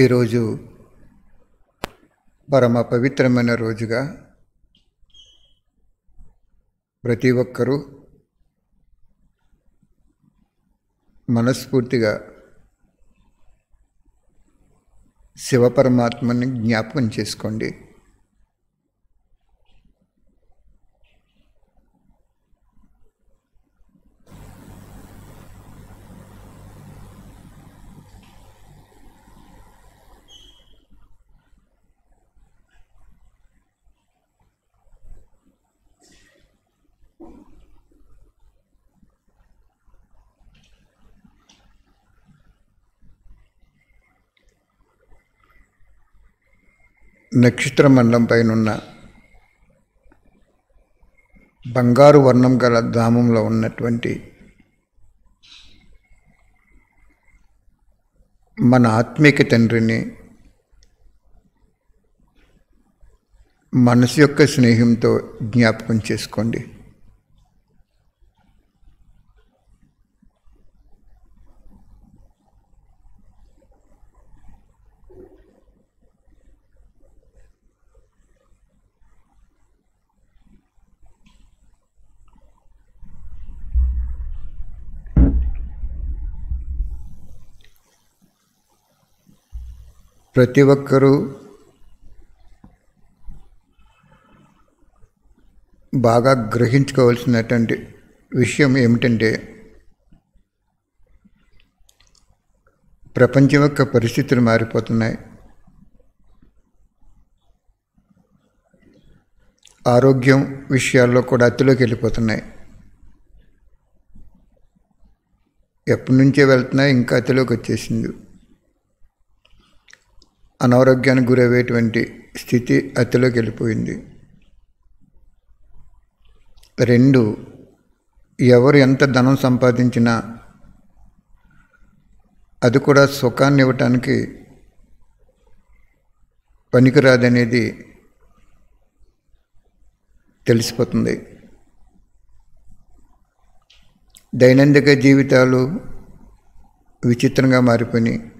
ఈరోజు పరమ పవిత్రమైన రోజుగా ప్రతి ఒక్కరూ మనస్ఫూర్తిగా శివపరమాత్మని జ్ఞాపకం చేసుకోండి. నక్షత్ర మండలం పైన ఉన్న బంగారు వర్ణం గల ధామంలో ఉన్నటువంటి మన ఆత్మీక తండ్రిని మనసు యొక్క స్నేహంతో జ్ఞాపకం చేసుకోండి. ప్రతి ఒక్కరూ బాగా గ్రహించుకోవాల్సినటువంటి విషయం ఏమిటంటే ప్రపంచం యొక్క పరిస్థితులు మారిపోతున్నాయి. ఆరోగ్యం విషయాల్లో కూడా అతిలోకి వెళ్ళిపోతున్నాయి. ఎప్పటి నుంచే వెళ్తున్నాయి ఇంకా అతిలోకి వచ్చేసింది. అనారోగ్యానికి గురయ్యేటువంటి స్థితి అతిలోకి వెళ్ళిపోయింది. రెండు ఎవరు ఎంత ధనం సంపాదించినా అది కూడా సుఖాన్ని ఇవ్వటానికి పనికిరాదనేది తెలిసిపోతుంది. దైనందిక జీవితాలు విచిత్రంగా మారిపోయినాయి.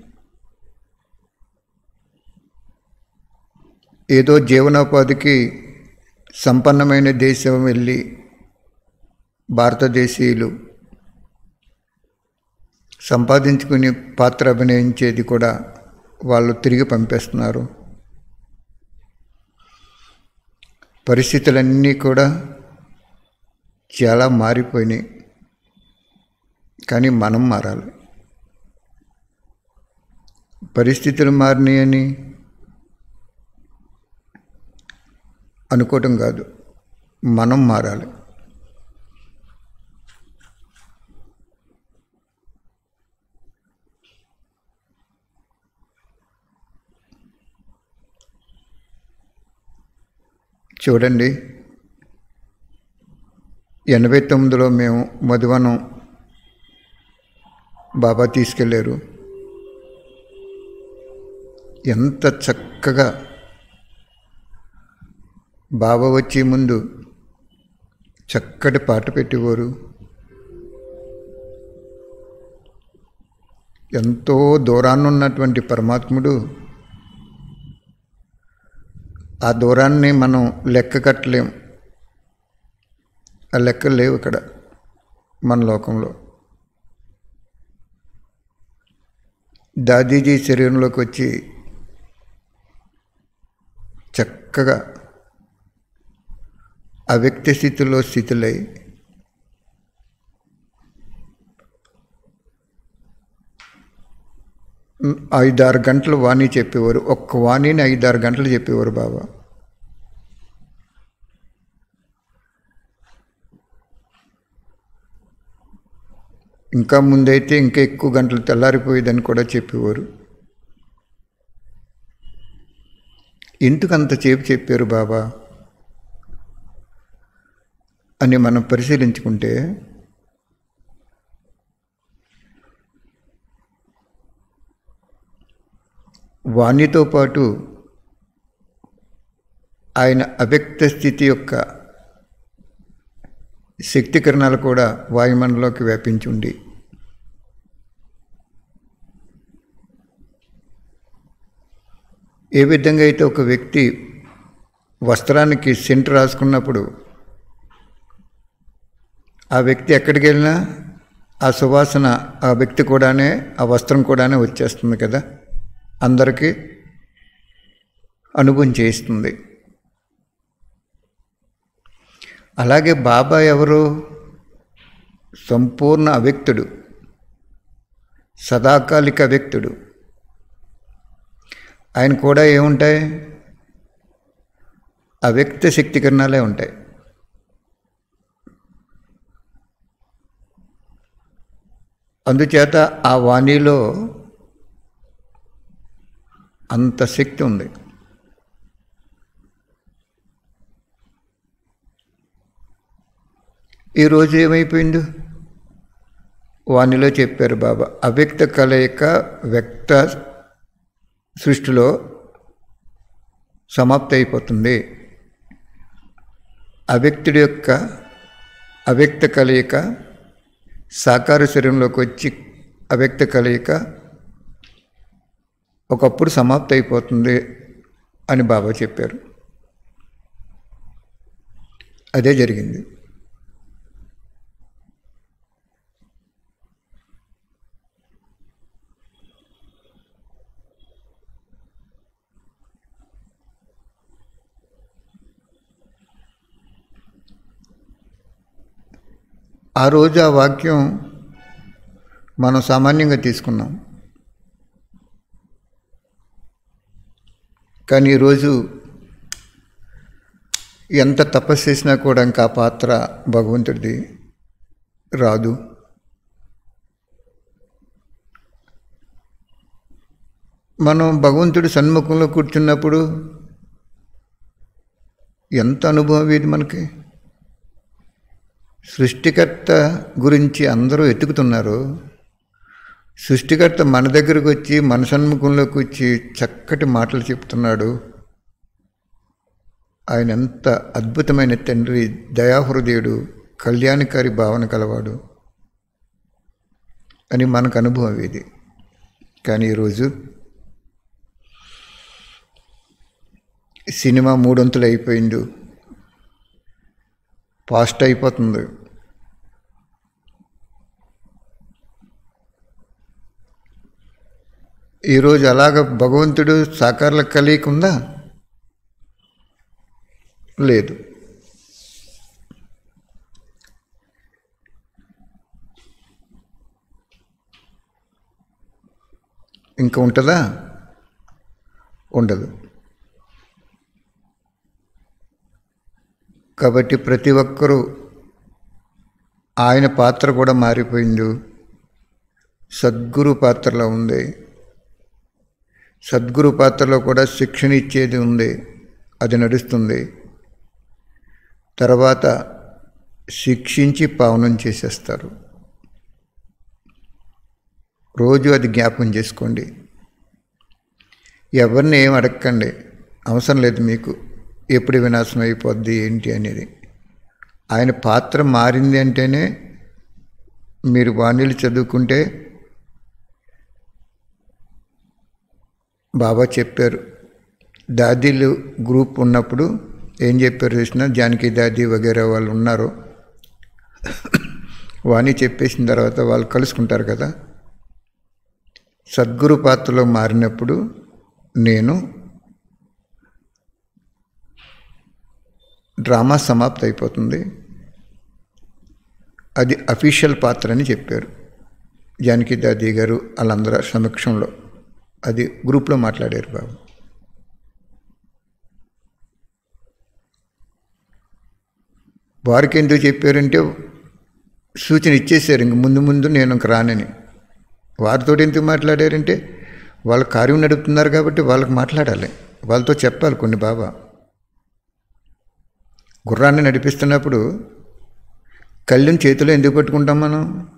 ఏదో జీవనోపాధికి సంపన్నమైన దేశం వెళ్ళి భారతదేశీయులు సంపాదించుకుని పాత్ర అభినయించేది కూడా వాళ్ళు తిరిగి పంపేస్తున్నారు. పరిస్థితులన్నీ కూడా చాలా మారిపోయినాయి. కానీ మనం మారాలి. పరిస్థితులు మారినాయని అనుకోవటం కాదు. మనం మారాలి. చూడండి. ఎనభై తొమ్మిదిలో మేము మధువనం బాబా తీసుకెళ్ళారు ఎంత చక్కగా బాబా వచ్చే ముందు చక్కటి పాట పెట్టేవారు. ఎంతో దూరాన్ని ఉన్నటువంటి పరమాత్ముడు. ఆ దూరాన్ని మనం లెక్క కట్టలేం. ఆ లెక్కలు లేవు ఇక్కడ మన లోకంలో. దాదీజీ శరీరంలోకి వచ్చి చక్కగా అవ్యక్త స్థితిలో స్థితులై ఐదారు గంటలు వాణి చెప్పేవారు. ఒక్క వాణిని ఐదారు గంటలు చెప్పేవారు బాబా. ఇంకా ముందైతే ఇంకా ఎక్కువ గంటలు తెల్లారిపోయేదని కూడా చెప్పేవారు. ఎందుకు చేపు చెప్పారు బాబా? అని మనం పరిశీలించుకుంటే వాణితో పాటు ఆయన అవ్యక్త స్థితి యొక్క శక్తి కిరణాలు కూడా వాయుమండలోకి వ్యాపించుండి ఏ విధంగా అయితే ఒక వ్యక్తి వస్త్రానికి సెంట్ రాసుకున్నప్పుడు ఆ వ్యక్తి ఎక్కడికి వెళ్ళినా ఆ సువాసన ఆ వ్యక్తి కూడానే ఆ వస్త్రం కూడానే వచ్చేస్తుంది కదా. అందరికీ అనుభవం చేయిస్తుంది. అలాగే బాబా ఎవరు? సంపూర్ణ అవ్యక్తుడు. సదాకాలిక వ్యక్తుడు ఆయన కూడా ఏముంటాయి? అవ్యక్త శక్తికరణాలే ఉంటాయి. అందుచేత ఆ వాణిలో అంత శక్తి ఉంది. ఈరోజు ఏమైపోయింది? వాణిలో చెప్పారు బాబా అవ్యక్త కలయిక వ్యక్త సృష్టిలో సమాప్తి అయిపోతుంది. అవ్యక్తుడి యొక్క అవ్యక్త కలయిక సాకార శరీరంలోకి వచ్చి అవ్యక్త కలయిక ఒకప్పుడు సమాప్తి అయిపోతుంది అని బాబా చెప్పారు. అదే జరిగింది. ఆ రోజు ఆ వాక్యం మనం సామాన్యంగా తీసుకున్నాం. కానీ ఈరోజు ఎంత తపస్సు చేసినా కూడా ఇంకా ఆ పాత్ర భగవంతుడిది రాదు. మనం భగవంతుడి సన్ముఖంలో కూర్చున్నప్పుడు ఎంత అనుభవం ఇది మనకి? సృష్టికర్త గురించి అందరూ ఎత్తుకుతున్నారు సృష్టికర్త మన దగ్గరకు వచ్చి మన సన్ముఖంలోకి వచ్చి చక్కటి మాటలు చెప్తున్నాడు. ఆయన ఎంత అద్భుతమైన తండ్రి దయాహృదయుడు కళ్యాణకారి భావన కలవాడు అని మనకు అనుభవం ఇది. కానీ ఈరోజు సినిమా మూడొంతులు అయిపోయింది ఫాస్ట్ అయిపోతుంది. ఈరోజు అలాగ భగవంతుడు సాకారాల కలిగి ఉందా లేదు. ఇంకా ఉంటుందా? ఉండదు. కాబట్టి ప్రతి ఒక్కరూ ఆయన పాత్ర కూడా మారిపోయింది సద్గురు పాత్రలో ఉంది. సద్గురు పాత్రలో కూడా శిక్షణ ఇచ్చేది ఉంది. అది నడుస్తుంది. తర్వాత శిక్షించి పావనం చేసేస్తారు. రోజు అది జ్ఞాపం చేసుకోండి. ఎవరిని ఏం అడగకండి. అవసరం లేదు మీకు. ఎప్పుడు వినాశనం అయిపోద్ది ఏంటి అనేది. ఆయన పాత్ర మారింది అంటేనే మీరు వాణిలు చదువుకుంటే బాబా చెప్పారు. దాదీలు గ్రూప్ ఉన్నప్పుడు ఏం చెప్పారు చూసిన జానకి దాదీ వగేరా వాళ్ళు ఉన్నారు. వాణి చెప్పేసిన తర్వాత వాళ్ళు కలుసుకుంటారు కదా. సద్గురు పాత్రలో మారినప్పుడు నేను డ్రామా సమాప్తి అయిపోతుంది. అది అఫీషియల్ పాత్ర అని చెప్పారు. జానకి దాది గారు వాళ్ళందరూ సమక్షంలో అది గ్రూప్లో మాట్లాడారు బాబు. వారికి ఎందుకు చెప్పారంటే సూచన ఇచ్చేసారు ఇంక ముందు ముందు నేను ఇంక రానని. వారితో ఎందుకు మాట్లాడారంటే వాళ్ళ కార్యం నడుపుతున్నారు కాబట్టి వాళ్ళకి మాట్లాడాలి. వాళ్ళతో చెప్పాలి కొన్ని బాబా. గుర్రాన్ని నడిపిస్తున్నప్పుడు కళ్ళుని చేతిలో ఎందుకు పెట్టుకుంటాం మనం?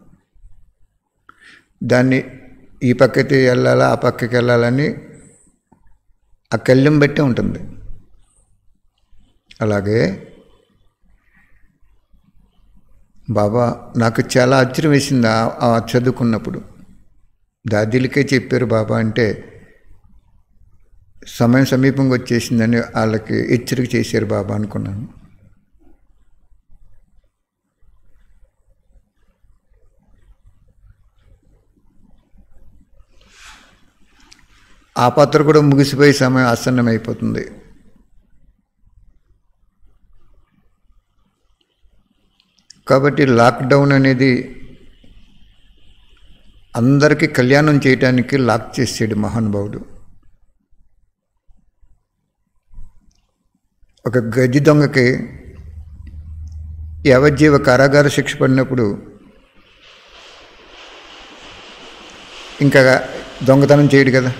దాన్ని ఈ పక్కకి వెళ్ళాలా ఆ పక్కకి వెళ్ళాలని ఆ కళ్ళెం బట్టే ఉంటుంది. అలాగే బాబా నాకు చాలా ఆశ్చర్యం వేసింది ఆ చదువుకున్నప్పుడు. దాదీలకే చెప్పారు బాబా అంటే సమయం సమీపంగా వచ్చేసిందని వాళ్ళకి హెచ్చరిక చేశారు బాబా అనుకున్నాను. ఆ పాత్ర కూడా ముగిసిపోయే సమయం ఆసన్నమైపోతుంది. కాబట్టి లాక్డౌన్ అనేది అందరికీ కళ్యాణం చేయటానికి లాక్ చేసాడు మహానుభావుడు. ఒక గది దొంగకి యావజ్జీవ కారాగార శిక్ష పడినప్పుడు ఇంకా దొంగతనం చేయడు కదా.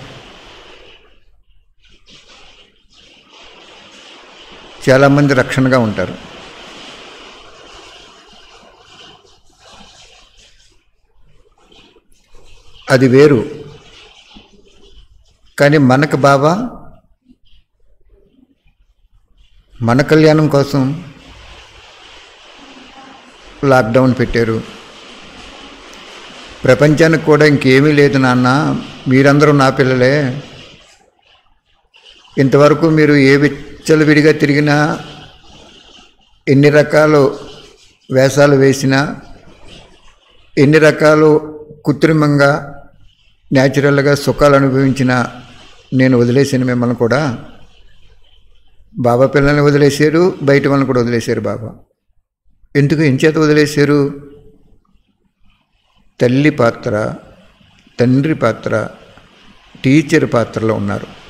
చాలామంది రక్షణగా ఉంటారు. అది వేరు. కానీ మనకు బాబా మన కళ్యాణం కోసం లాక్డౌన్ పెట్టారు. ప్రపంచానికి కూడా ఇంకేమీ లేదు నాన్న. మీరందరూ నా పిల్లలే. ఇంతవరకు మీరు ఏ విచ్చలవిడిగా తిరిగినా ఎన్ని రకాలు వేషాలు వేసినా ఎన్ని రకాలు కృత్రిమంగా న్యాచురల్గా సుఖాలు అనుభవించిన నేను వదిలేసాను మిమ్మల్ని కూడా. బాబా పిల్లల్ని వదిలేశారు బయట వాళ్ళని కూడా వదిలేశారు బాబా. ఎందుకు ఎంచేత వదిలేశారు? తల్లి పాత్ర తండ్రి పాత్ర టీచర్ పాత్రలో ఉన్నారు.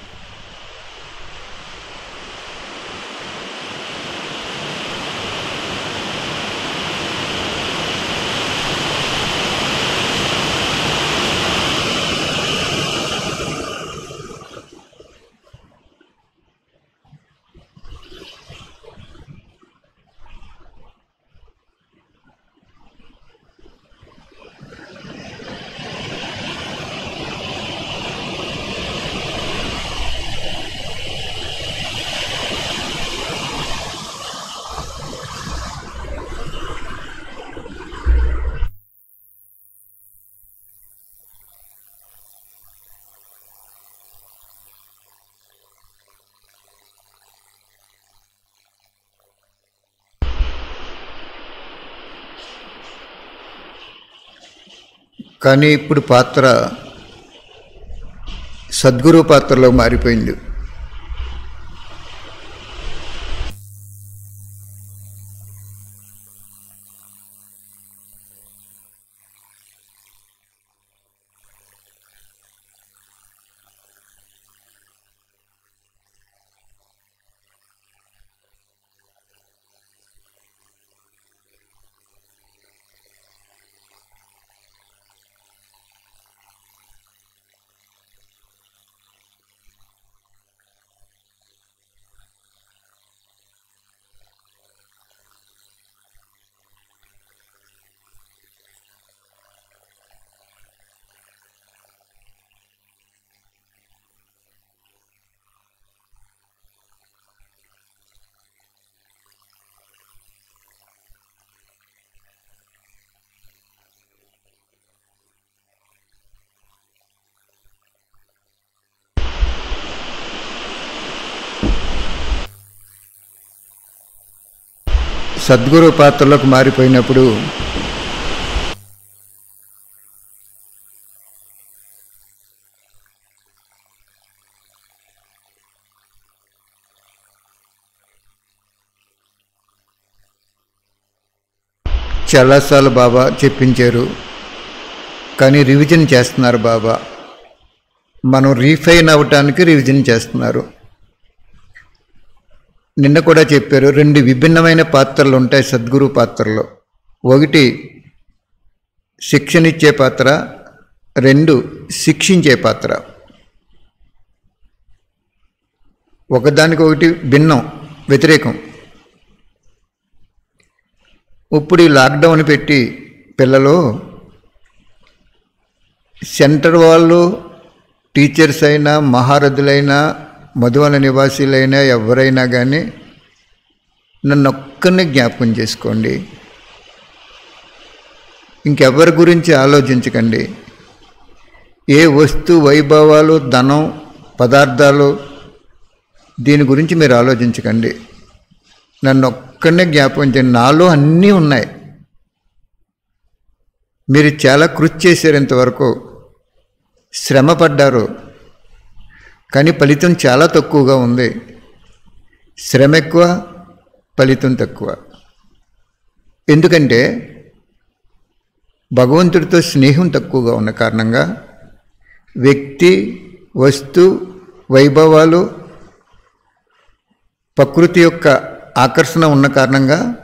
కానీ ఇప్పుడు పాత్ర సద్గురు పాత్రలో మారిపోయింది. సద్గురు పాత్రలోకి మారిపోయినప్పుడు చాలాసార్లు బాబా చెప్పించారు. కానీ రివిజన్ చేస్తున్నారు బాబా. మనం రీఫైన్ అవ్వటానికి రివిజన్ చేస్తున్నారు. నిన్న కూడా చెప్పారు రెండు విభిన్నమైన పాత్రలు ఉంటాయి సద్గురు పాత్రలో. ఒకటి శిక్షణ ఇచ్చే పాత్ర రెండు శిక్షించే పాత్ర. ఒకదానికి ఒకటి భిన్నం వ్యతిరేకం. ఇప్పుడు ఈ లాక్డౌన్ పెట్టి పిల్లలు సెంటర్ వాళ్ళు టీచర్స్ అయినా మహారథులైనా మధువన నివాసీలైనా ఎవరైనా కానీ నన్ను ఒక్కరిని జ్ఞాపకం చేసుకోండి. ఇంకెవరి గురించి ఆలోచించకండి. ఏ వస్తు వైభవాలు ధనం పదార్థాలు దీని గురించి మీరు ఆలోచించకండి. నన్ను ఒక్కడనే జ్ఞాపకం చేయండి. నాలో అన్నీ ఉన్నాయి. మీరు చాలా కృషి చేశారు ఇంతవరకు శ్రమ పడ్డారు కానీ ఫలితం చాలా తక్కువగా ఉంది. శ్రమ ఎక్కువ ఫలితం తక్కువ. ఎందుకంటే భగవంతుడితో స్నేహం తక్కువగా ఉన్న కారణంగా వ్యక్తి వస్తు వైభవాలు ప్రకృతి యొక్క ఆకర్షణ ఉన్న కారణంగా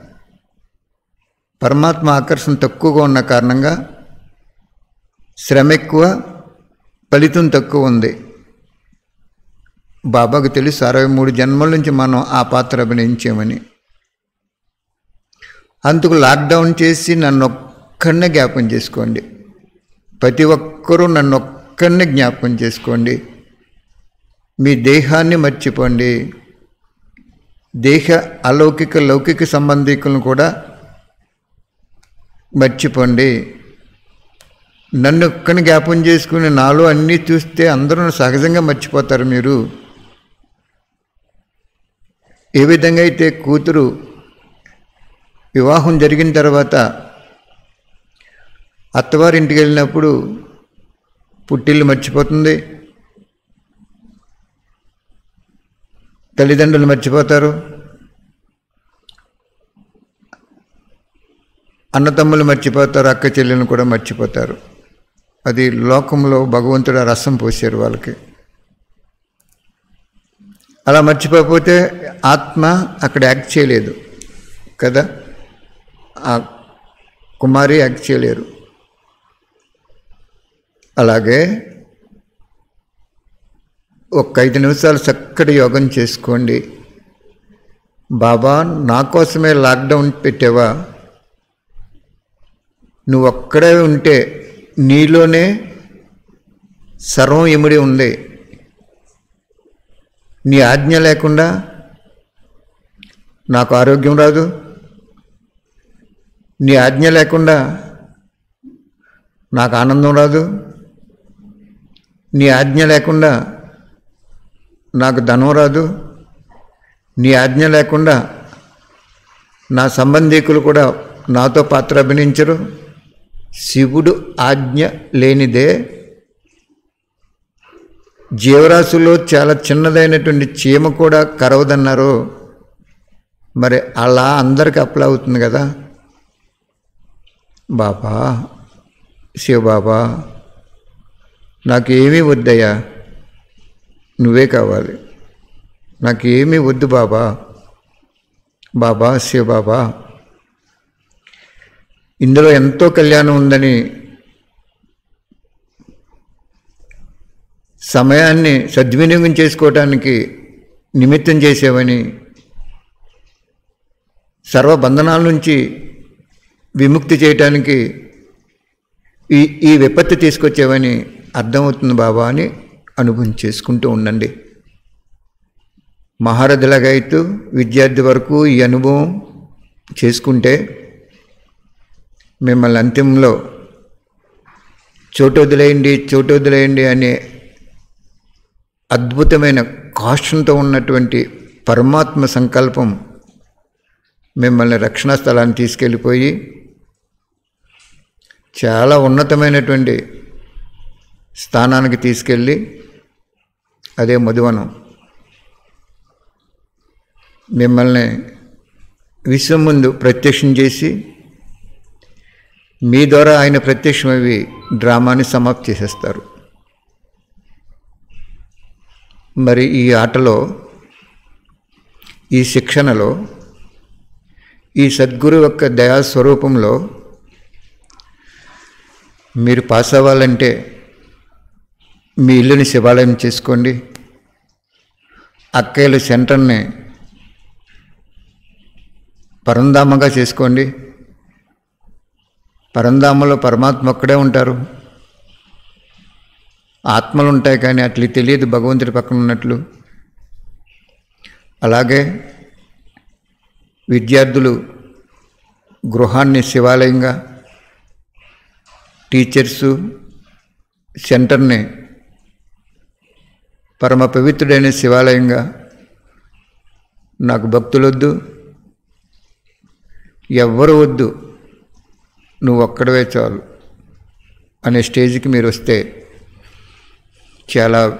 పరమాత్మ ఆకర్షణ తక్కువగా ఉన్న కారణంగా శ్రమ ఎక్కువ ఫలితం తక్కువ ఉంది. బాబాకు తెలుసు అరవై మూడు జన్మల నుంచి మనం ఆ పాత్ర అభినయించామని. అందుకు లాక్డౌన్ చేసి నన్ను ఒక్కడనే జ్ఞాపకం చేసుకోండి. ప్రతి ఒక్కరూ నన్ను ఒక్కడనే జ్ఞాపకం చేసుకోండి. మీ దేహాన్ని మర్చిపోండి. దేహ అలౌకిక లౌకిక సంబంధికులను కూడా మర్చిపోండి. నన్ను ఒక్కని జ్ఞాపం చేసుకుని నాలో అన్నీ చూస్తే అందరూ సహజంగా మర్చిపోతారు మీరు. ఏ విధంగా అయితే కూతురు వివాహం జరిగిన తర్వాత అత్తవారింటికి వెళ్ళినప్పుడు పుట్టిల్లు మర్చిపోతుంది? తల్లిదండ్రులు మర్చిపోతారు? అన్నతమ్ములు మర్చిపోతారు అక్క చెల్లెలను కూడా మర్చిపోతారు. అది లోకంలో భగవంతుడు రసం పోసారు వాళ్ళకి. అలా మర్చిపోకపోతే ఆత్మ అక్కడ యాక్ట్ చేయలేదు కదా? ఆ కుమారి యాక్ట్ చేయలేరు. అలాగే ఒక ఐదు నిమిషాలు చక్కటి యోగం చేసుకోండి. బాబా నా కోసమే లాక్డౌన్ పెట్టావా? నువ్వు ఒక్కడే ఉంటే నీలోనే సర్వం ఇమిడి ఉంది. నీ ఆజ్ఞ లేకుండా నాకు ఆరోగ్యం రాదు. నీ ఆజ్ఞ లేకుండా నాకు ఆనందం రాదు. నీ ఆజ్ఞ లేకుండా నాకు ధనం రాదు. నీ ఆజ్ఞ లేకుండా నా సంబంధీకులు కూడా నాతో పాత్ర అభినయించరు శివుడు ఆజ్ఞ లేనిదే జీవరాశుల్లో చాలా చిన్నదైనటువంటి చీమ కూడా కరవదన్నారు. మరి అలా అందరికి అప్లై అవుతుంది కదా. బాబా శివబాబా నాకు ఏమీ వద్దయ్యా. నువ్వే కావాలి. నాకు ఏమీ వద్దు బాబా. బాబా శివబాబా. ఇందులో ఎంతో కళ్యాణం ఉందని సమయాన్ని సద్వినియోగం చేసుకోవటానికి నిమిత్తం చేసేవని సర్వబంధనాల నుంచి విముక్తి చేయటానికి ఈ ఈ విపత్తి తీసుకొచ్చేవని అర్థమవుతుంది బాబా అని అనుభవం చేసుకుంటూ ఉండండి. మహారథులాగా అయితే విద్యార్థి వరకు ఈ అనుభవం చేసుకుంటే మిమ్మల్ని అంతిమంలో చోటు వదిలేయండి చోటు వదిలేయండి అనే అద్భుతమైన కాషంతో ఉన్నటువంటి పరమాత్మ సంకల్పం మిమ్మల్ని రక్షణ స్థలాన్ని తీసుకెళ్ళిపోయి చాలా ఉన్నతమైనటువంటి స్థానానికి తీసుకెళ్ళి అదే మధువనం. మిమ్మల్ని విశ్వం ముందు ప్రత్యక్షం చేసి మీ ద్వారా ఆయన ప్రత్యక్షమవి డ్రామాని సమాప్తి చేసేస్తారు. మరి ఈ ఆటలో ఈ శిక్షణలో ఈ సద్గురు యొక్క దయా స్వరూపంలో మీరు పాస్ అవ్వాలంటే మీ ఇల్లుని శివాలయం చేసుకోండి. అక్కయ్యలు సెంటర్ని పరంధామగా చేసుకోండి. పరంధామలో పరమాత్మ ఒక్కడే ఉంటారు. ఆత్మలు ఉంటాయి కానీ అట్లా తెలియదు భగవంతుడి పక్కన ఉన్నట్లు. అలాగే విద్యార్థులు గృహాన్ని శివాలయంగా టీచర్సు సెంటర్ని పరమ పవిత్రుడైన శివాలయంగా నాకు భక్తులు వద్దు ఎవ్వరు వద్దు. నువ్వు ఒక్కడవే చాలు. అనే స్టేజ్కి మీరు వస్తే చాలా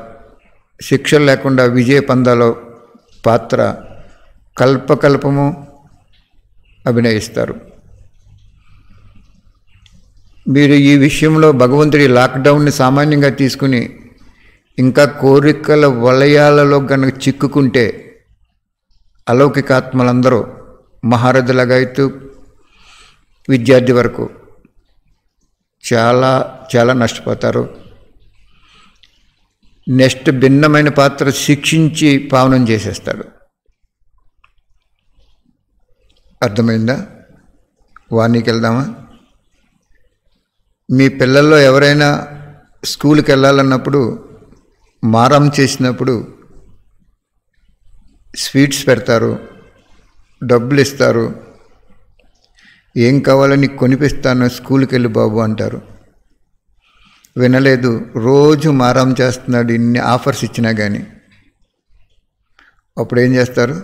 శిక్షలు లేకుండా విజయ పందాలో పాత్ర కల్పకల్పము అభినయిస్తారు. మీరు ఈ విషయంలో భగవంతుడి లాక్డౌన్ని సామాన్యంగా తీసుకుని ఇంకా కోరికల వలయాలలో కనుక చిక్కుకుంటే అలౌకికాత్మలందరూ మహారథులగాయతూ విద్యార్థి వరకు చాలా చాలా నష్టపోతారు. నెక్స్ట్ భిన్నమైన పాత్ర శిక్షించి పావనం చేసేస్తాడు. అర్థమైందా? వానికి వెళ్దామా మీ పిల్లల్లో ఎవరైనా స్కూల్కి వెళ్ళాలన్నప్పుడు మారం చేసినప్పుడు స్వీట్స్ పెడతారు డబ్బులు ఇస్తారు ఏం కావాలని కొనిపిస్తాను స్కూల్కి వెళ్ళి బాబు అంటారు. వినలేదు. రోజు మారం చేస్తున్నాడు. ఇన్ని ఆఫర్స్ ఇచ్చినా కానీ అప్పుడు ఏం చేస్తారు?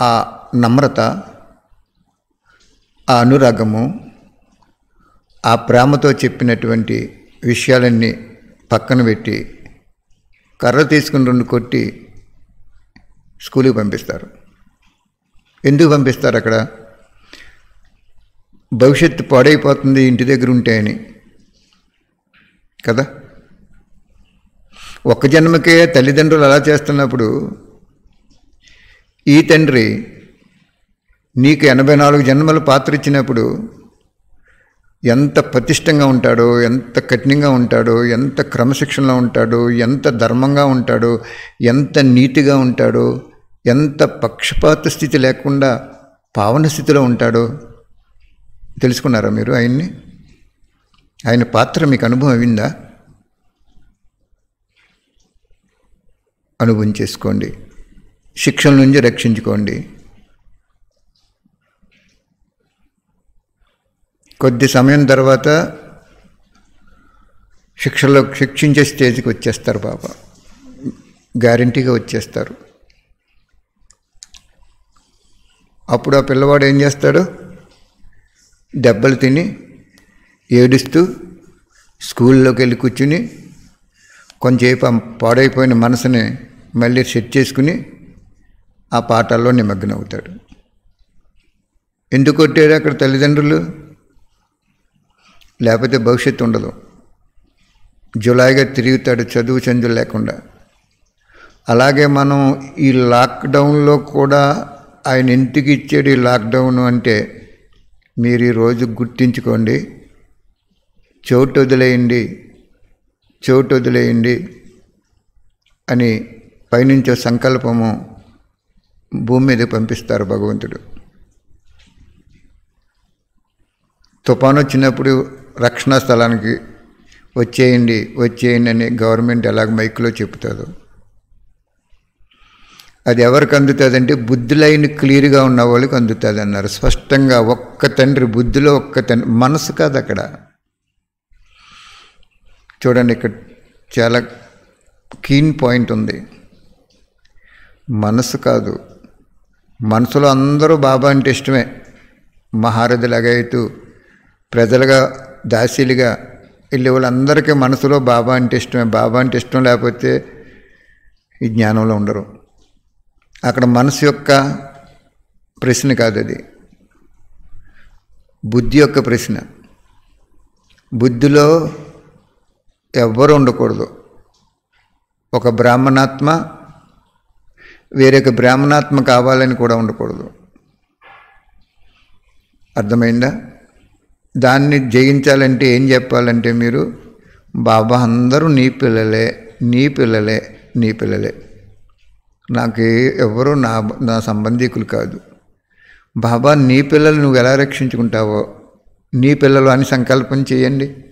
ఆ నమ్రత ఆ అనురాగము ఆ ప్రేమతో చెప్పినటువంటి విషయాలన్నీ పక్కన పెట్టి కర్ర తీసుకుని రెండు కొట్టి స్కూల్కి పంపిస్తారు. ఎందుకు పంపిస్తారు అక్కడ? భవిష్యత్తు పాడైపోతుంది ఇంటి దగ్గర ఉంటే అని. కదా? ఒక్క జన్మకే తల్లిదండ్రులు అలా చేస్తున్నప్పుడు ఈ తండ్రి నీకు ఎనభై నాలుగు జన్మలు పాత్ర ఇచ్చినప్పుడు ఎంత పతిష్టంగా ఉంటాడో ఎంత కఠినంగా ఉంటాడో ఎంత క్రమశిక్షణలో ఉంటాడో ఎంత ధర్మంగా ఉంటాడో ఎంత నీతిగా ఉంటాడో ఎంత పక్షపాత స్థితి లేకుండా పావన స్థితిలో ఉంటాడో తెలుసుకున్నారా మీరు ఆయన్ని? ఆయన పాత్ర మీకు అనుభవం అయిందా? అనుభవం చేసుకోండి. శిక్షల నుంచి రక్షించుకోండి. కొద్ది సమయం తర్వాత శిక్షలో శిక్షించే స్టేజ్కి వచ్చేస్తారు బాబా గ్యారంటీగా వచ్చేస్తారు. అప్పుడు ఆ పిల్లవాడు ఏం చేస్తాడు? దెబ్బలు తిని ఏడుస్తూ స్కూల్లోకి వెళ్ళి కూర్చుని కొంచెంసేపు పాడైపోయిన మనసుని మళ్ళీ సెట్ చేసుకుని ఆ పాఠాల్లో నిమగ్నం అవుతాడు ఎందుకు కొట్టాడు అక్కడ తల్లిదండ్రులు? లేకపోతే భవిష్యత్తు ఉండదు. జులాయిగా తిరుగుతాడు చదువు చందులు లేకుండా. అలాగే మనం ఈ లాక్డౌన్లో కూడా ఆయన ఇంటికి ఇచ్చాడు ఈ లాక్డౌన్ అంటే మీరు ఈరోజు గుర్తించుకోండి. చోటు వదిలేయండి. చోటు వదిలేయండి అని పైనుంచో సంకల్పము భూమి మీద పంపిస్తారు భగవంతుడు. తుఫాను వచ్చినప్పుడు రక్షణ స్థలానికి వచ్చేయండి వచ్చేయండి అని గవర్నమెంట్ ఎలాగ మైక్లో చెప్తాదో అది ఎవరికి అందుతుందంటే బుద్ధి లైన్ క్లియర్గా ఉన్న వాళ్ళకి అందుతుంది అన్నారు స్పష్టంగా ఒక్క తండ్రి బుద్ధిలో ఒక్క తండ్రి మనసు కాదు అక్కడ. చూడండి ఇక్కడ చాలా కీన్ పాయింట్ ఉంది. మనసు కాదు. మనసులో అందరూ బాబా అంటే ఇష్టమే. మహారథులాగా అవుతూ ప్రజలుగా దాసీలుగా వెళ్ళే వాళ్ళందరికీ మనసులో బాబా అంటే ఇష్టమే. బాబా అంటే ఇష్టం లేకపోతే ఈ జ్ఞానంలో ఉండరు. అక్కడ మనసు యొక్క ప్రశ్న కాదు అది. బుద్ధి యొక్క ప్రశ్న. బుద్ధిలో ఎవ్వరు ఉండకూడదు. ఒక బ్రాహ్మణాత్మ వేరొక బ్రాహ్మణాత్మ కావాలని కూడా ఉండకూడదు. అర్థమైందా? దాన్ని జయించాలంటే ఏం చెప్పాలంటే మీరు బాబా అందరూ నీ పిల్లలే నీ పిల్లలే నీ పిల్లలే. నాకు ఎవరు నా నా సంబంధికులు కాదు. బాబా నీ పిల్లలు నువ్వు ఎలా రక్షించుకుంటావో నీ పిల్లలు అని సంకల్పం చేయండి.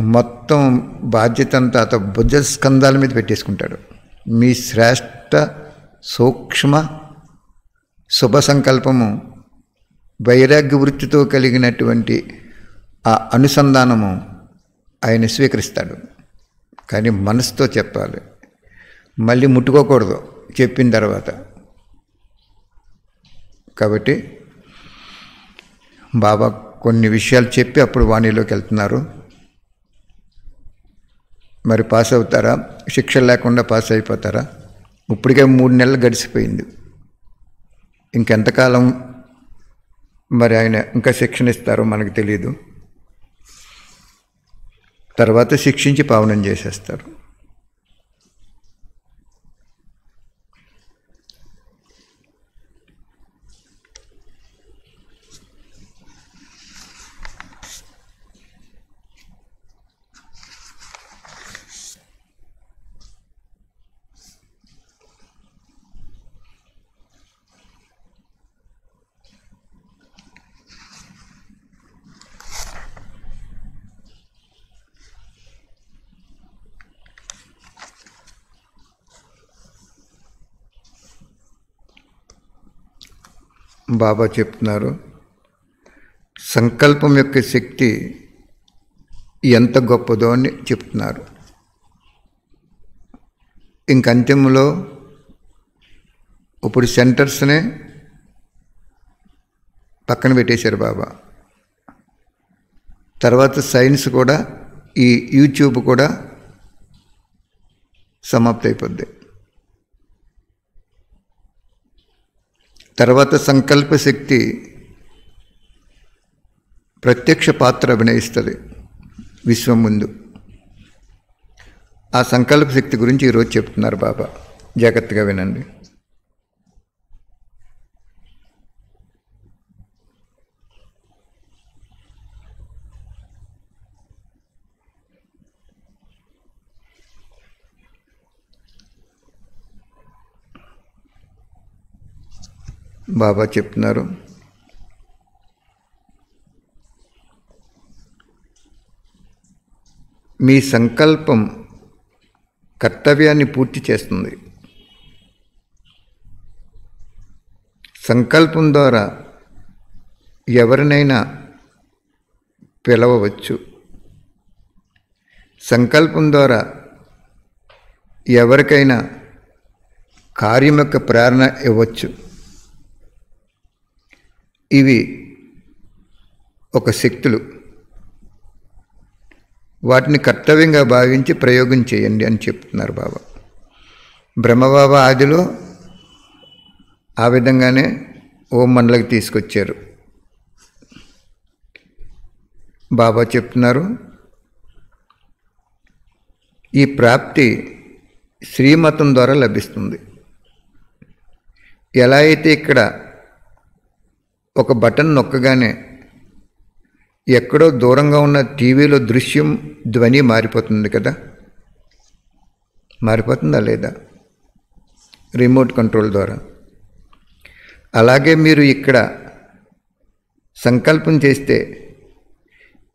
మొత్తం బాధ్యత అంతా అత భుజ స్కంధాల మీద పెట్టేసుకుంటాడు. మీ శ్రేష్ట సూక్ష్మ శుభ సంకల్పము వైరాగ్య వృత్తితో కలిగినటువంటి ఆ అనుసంధానము ఆయన స్వీకరిస్తాడు. కానీ మనసుతో చెప్పాలి. మళ్ళీ ముట్టుకోకూడదు చెప్పిన తర్వాత. కాబట్టి బాబా కొన్ని విషయాలు చెప్పి అప్పుడు వాణిలోకి వెళ్తున్నారు. మరి పాస్ అవుతారా? శిక్ష లేకుండా పాస్ అయిపోతారా? ఇప్పటికే మూడు నెలలు గడిచిపోయింది. ఇంకెంతకాలం మరి ఆయన ఇంకా శిక్షణ ఇస్తారో మనకు తెలియదు తర్వాత శిక్షించి పావనం చేసేస్తారు. బాబా చెప్తున్నారు సంకల్పం యొక్క శక్తి ఎంత గొప్పదో అని చెప్తున్నారు. ఇంక అంతిమంలో ఇప్పుడు సెంటర్స్నే పక్కన పెట్టేశారు బాబా. తర్వాత సైన్స్ కూడా ఈ యూట్యూబ్ కూడా సమాప్తి అయిపోద్ది తర్వాత సంకల్ప శక్తి ప్రత్యక్ష పాత్ర అభినయిస్తుంది విశ్వం ముందు. ఆ సంకల్ప శక్తి గురించి ఈరోజు చెప్తున్నారు బాబా. జాగ్రత్తగా వినండి. బాబా చెప్తున్నారు. మీ సంకల్పం కర్తవ్యాన్ని పూర్తి చేస్తుంది. సంకల్పం ద్వారా ఎవరినైనా పిలవవచ్చు. సంకల్పం ద్వారా ఎవరికైనా కార్యం యొక్క ప్రేరణ ఇవ్వచ్చు. ఇవి ఒక శక్తులు. వాటిని కర్తవ్యంగా భావించి ప్రయోగం చేయండి అని చెప్తున్నారు బాబా. బ్రహ్మబాబా ఆదిలో ఆ విధంగానే ఓం మండలకి తీసుకొచ్చారు. బాబా చెప్తున్నారు ఈ ప్రాప్తి శ్రీమతం ద్వారా లభిస్తుంది. ఎలా అయితే ఇక్కడ ఒక బటన్ నొక్కగానే ఎక్కడో దూరంగా ఉన్న టీవీలో దృశ్యం ధ్వని మారిపోతుంది కదా? మారిపోతుందా లేదా? రిమోట్ కంట్రోల్ ద్వారా. అలాగే మీరు ఇక్కడ సంకల్పం చేస్తే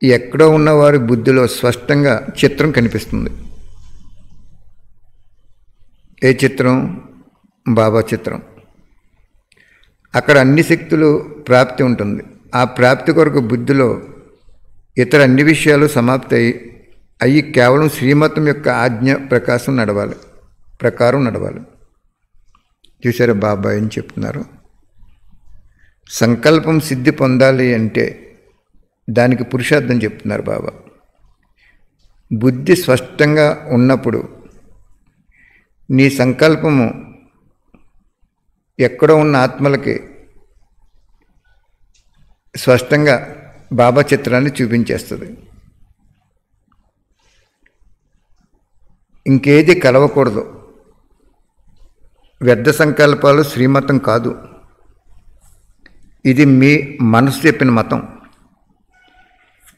ఎక్కడో ఉన్నవారి బుద్ధిలో స్పష్టంగా చిత్రం కనిపిస్తుంది. ఏ చిత్రం? బాబా చిత్రం. అక్కడ అన్ని శక్తులు ప్రాప్తి ఉంటుంది. ఆ ప్రాప్తి కొరకు బుద్ధిలో ఇతర అన్ని విషయాలు సమాప్తి అయ్యి అయ్యి కేవలం శ్రీమతం యొక్క ఆజ్ఞ ప్రకాశం నడవాలి ప్రకారం నడవాలి. చూసారా బాబా ఏం చెప్తున్నారు. సంకల్పం సిద్ధి పొందాలి అంటే దానికి పురుషార్థం చెప్తున్నారు బాబా. బుద్ధి స్పష్టంగా ఉన్నప్పుడు నీ సంకల్పము ఎక్కడో ఉన్న ఆత్మలకి స్పష్టంగా బాబా చిత్రాన్ని చూపించేస్తుంది. ఇంకేది కలవకూడదు. వ్యర్థ సంకల్పాలు శ్రీమతం కాదు. ఇది మీ మనసు చెప్పిన మతం.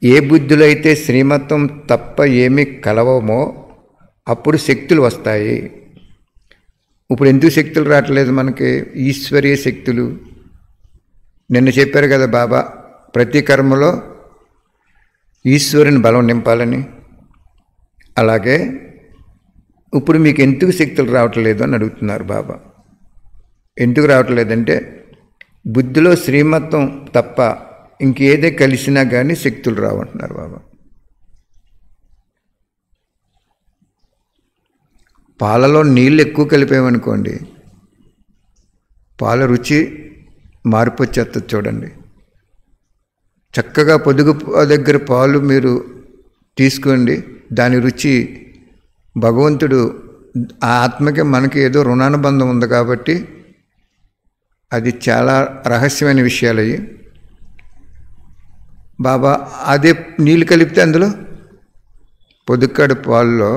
ఏ బుద్ధులు అయితే శ్రీమతం తప్ప ఏమీ కలవమో అప్పుడు శక్తులు వస్తాయి. ఇప్పుడు ఎందుకు శక్తులు రావట్లేదు మనకి? ఈశ్వరీయ శక్తులు. నిన్న చెప్పారు కదా బాబా ప్రతి కర్మలో ఈశ్వరుని బలం నింపాలని. అలాగే ఇప్పుడు మీకు ఎందుకు శక్తులు రావట్లేదు అని అడుగుతున్నారు బాబా. ఎందుకు రావట్లేదంటే బుద్ధిలో శ్రీమత్వం తప్ప ఇంకేదే కలిసినా కానీ శక్తులు రావంటున్నారు బాబా. పాలలో నీళ్ళు ఎక్కువ కలిపామనుకోండి పాల రుచి మార్పు వచ్చేస్తుంది చూడండి. చక్కగా పొదుగు దగ్గర పాలు మీరు తీసుకోండి దాని రుచి భగవంతుడు ఆ ఆత్మకి మనకి ఏదో రుణానుబంధం ఉంది కాబట్టి అది చాలా రహస్యమైన విషయాలు అవి బాబా అదే నీళ్ళు కలిపితే అందులో పొదుక్కడు పాల్లో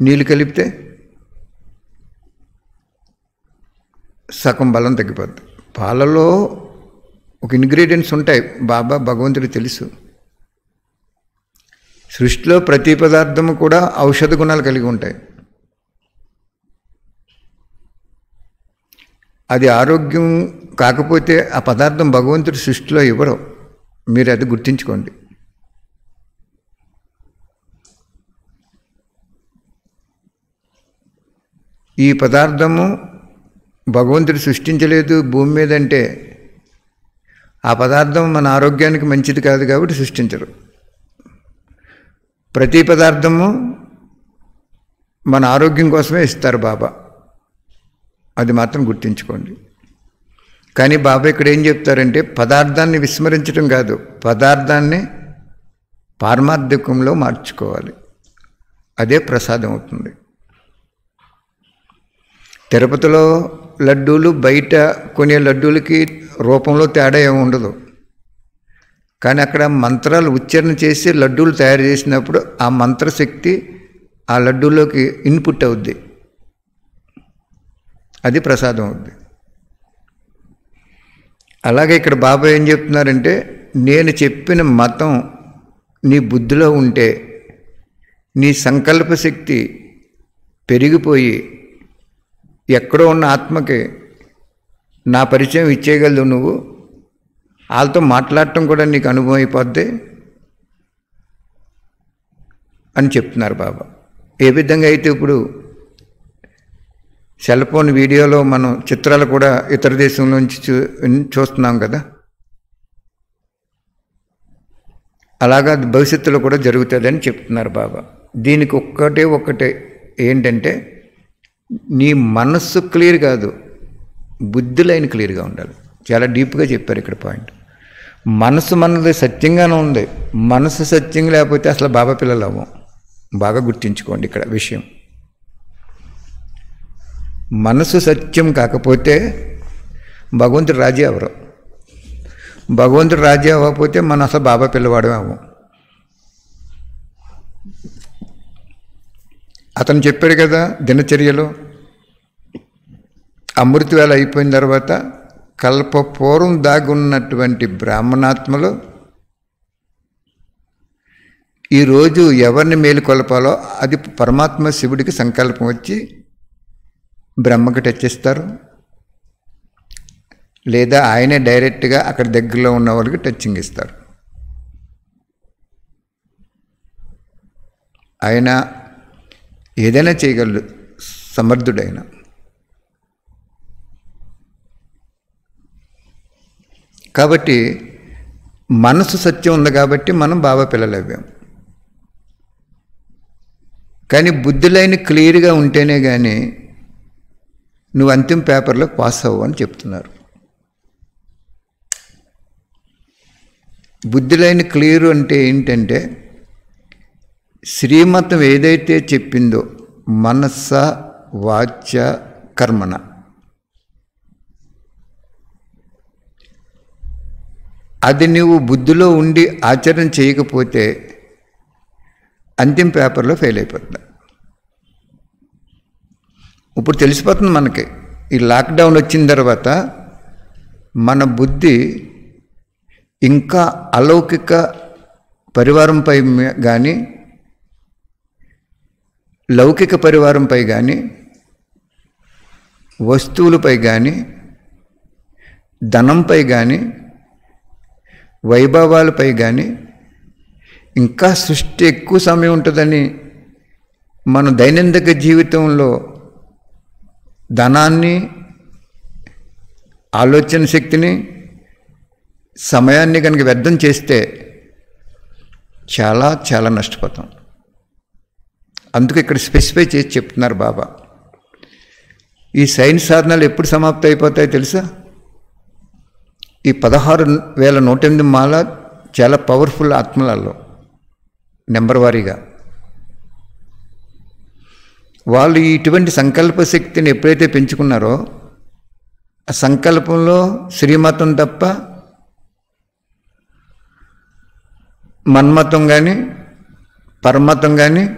నీళ్ళు కలిపితే సగం బలం తగ్గిపోద్ది. పాలలో ఒక ఇంగ్రీడియంట్స్ ఉంటాయి. బాబా భగవంతుడికి తెలుసు. సృష్టిలో ప్రతి పదార్థము కూడా ఔషధ గుణాలు కలిగి ఉంటాయి. అది ఆరోగ్యం కాకపోతే ఆ పదార్థం భగవంతుడి సృష్టిలో ఇవ్వరు మీరు అది గుర్తించుకోండి. ఈ పదార్థము భగవంతుడు సృష్టించలేదు భూమి మీద అంటే ఆ పదార్థం మన ఆరోగ్యానికి మంచిది కాదు కాబట్టి సృష్టించరు. ప్రతి పదార్థము మన ఆరోగ్యం కోసమే ఇస్తారు బాబా. అది మాత్రం గుర్తుంచుకోండి. కానీ బాబా ఇక్కడ ఏం చెప్తారంటే పదార్థాన్ని విస్మరించడం కాదు పదార్థాన్ని పారమార్థకంలో మార్చుకోవాలి. అదే ప్రసాదం అవుతుంది. తిరుపతిలో లడ్డూలు బయట కొనే లడ్డూలకి రూపంలో తేడా ఏమి ఉండదు. కానీ అక్కడ మంత్రాలు ఉచ్చారణ చేసి లడ్డూలు తయారు చేసినప్పుడు ఆ మంత్రశక్తి ఆ లడ్డూలోకి ఇన్పుట్ అవుద్ది. అది ప్రసాదం అవుద్ది. అలాగే ఇక్కడ బాబా ఏం చెప్తున్నారంటే నేను చెప్పిన మతం నీ బుద్ధిలో ఉంటే నీ సంకల్ప శక్తి పెరిగిపోయి ఎక్కడో ఉన్న ఆత్మకి నా పరిచయం ఇచ్చేయగలదు నువ్వు. వాళ్ళతో మాట్లాడటం కూడా నీకు అనుభవం అయిపోద్ది అని చెప్తున్నారు బాబా. ఏ విధంగా అయితే ఇప్పుడు సెల్ ఫోన్ వీడియోలో మనం చిత్రాలు కూడా ఇతర దేశం నుంచి చూ చూస్తున్నాం కదా. అలాగా భవిష్యత్తులో కూడా జరుగుతుందని చెప్తున్నారు బాబా. దీనికి ఒక్కటే ఒక్కటే ఏంటంటే నీ మనస్సు క్లియర్ కాదు. బుద్ధి లైన్ క్లియర్గా ఉండాలి. చాలా డీప్గా చెప్పారు ఇక్కడ పాయింట్. మనసు మనది సత్యంగానే ఉంది. మనసు సత్యం లేకపోతే అసలు బాబా పిల్లలు అవ్వం. బాగా గుర్తుంచుకోండి ఇక్కడ విషయం. మనసు సత్యం కాకపోతే భగవంతుడు రాజీ అవరు భగవంతుడు రాజీ అవ్వకపోతే మనం అసలు బాబా పిల్లవాడమే అవ్వం. అతను చెప్పాడు కదా దినచర్యలో. అమృత వేళ అయిపోయిన తర్వాత కల్పపూర్వం దాగున్నటువంటి బ్రాహ్మణాత్మలో ఈరోజు ఎవరిని మేలుకొల్పాలో అది పరమాత్మ శివుడికి సంకల్పం వచ్చి బ్రహ్మకి టచ్చిస్తారు లేదా ఆయనే డైరెక్ట్గా అక్కడ దగ్గరలో ఉన్న వాళ్ళకి టచ్చింగ్ ఇస్తారు. ఆయన ఏదైనా చేయగలడు సమర్థుడైన. కాబట్టి మనసు సత్యం ఉంది కాబట్టి మనం బాబా పిల్లలు కానీ బుద్ధి లైన్ క్లియర్గా ఉంటేనే కానీ నువ్వు అంతిమ పేపర్లో పాస్ అవ్వు అని చెప్తున్నారు. బుద్ధి లైన్ క్లియర్ అంటే ఏంటంటే శ్రీమతం ఏదైతే చెప్పిందో మనస్స వాచ్య కర్మణ అది నువ్వు బుద్ధిలో ఉండి ఆచరణ చేయకపోతే అంతిమ పేపర్లో ఫెయిల్ అయిపోతుంది. ఇప్పుడు తెలిసిపోతుంది మనకి ఈ లాక్డౌన్ వచ్చిన తర్వాత మన బుద్ధి ఇంకా అలౌకిక పరివారంపై కానీ లౌకిక పరివారంపై కానీ వస్తువులపై కానీ ధనంపై కానీ వైభవాలపై కానీ ఇంకా సృష్టి ఎక్కువ సమయం ఉంటుందని మన దైనందిక జీవితంలో ధనాన్ని ఆలోచన శక్తిని సమయాన్ని కనుక వ్యర్థం చేస్తే చాలా చాలా నష్టపోతాం. అందుకు ఇక్కడ స్పెసిఫై చేసి చెప్తున్నారు బాబా. ఈ సైన్స్ సాధనాలు ఎప్పుడు సమాప్తి అయిపోతాయో తెలుసా? ఈ పదహారు వేల నూట ఎనిమిది మాల చాలా పవర్ఫుల్ ఆత్మలలో నెంబర్ వారీగా. వాళ్ళు ఇటువంటి సంకల్ప శక్తిని ఎప్పుడైతే పెంచుకున్నారో ఆ సంకల్పంలో శ్రీమతం తప్ప మన్మతం కానీ పరమతం కానీ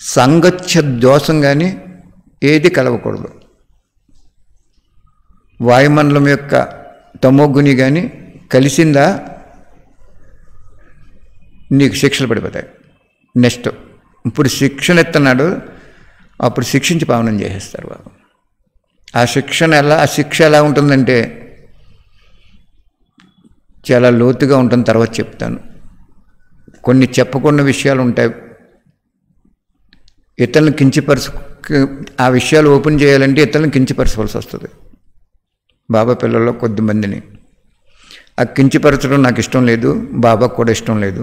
సంగచ్చ దోషం కానీ ఏది కలవకూడదు. వాయుమండలం యొక్క తమోగుని కానీ కలిసిందా? నీకు శిక్షలు పడిపోతాయి. నెక్స్ట్ ఇప్పుడు శిక్షణ ఎత్తున్నాడు అప్పుడు శిక్షించి పావనం చేసేస్తారు బాబు. ఆ శిక్షణ ఎలా ఆ శిక్ష ఎలా ఉంటుందంటే చాలా లోతుగా ఉంటుంది తర్వాత చెప్తాను. కొన్ని చెప్పకున్న విషయాలు ఉంటాయి. ఇతరులను కించపరచు ఆ విషయాలు ఓపెన్ చేయాలంటే ఇతరులను కించపరచవలసి వస్తుంది. బాబా పిల్లల్లో కొద్దిమందిని ఆ కించపరచడం నాకు ఇష్టం లేదు బాబాకు కూడా ఇష్టం లేదు.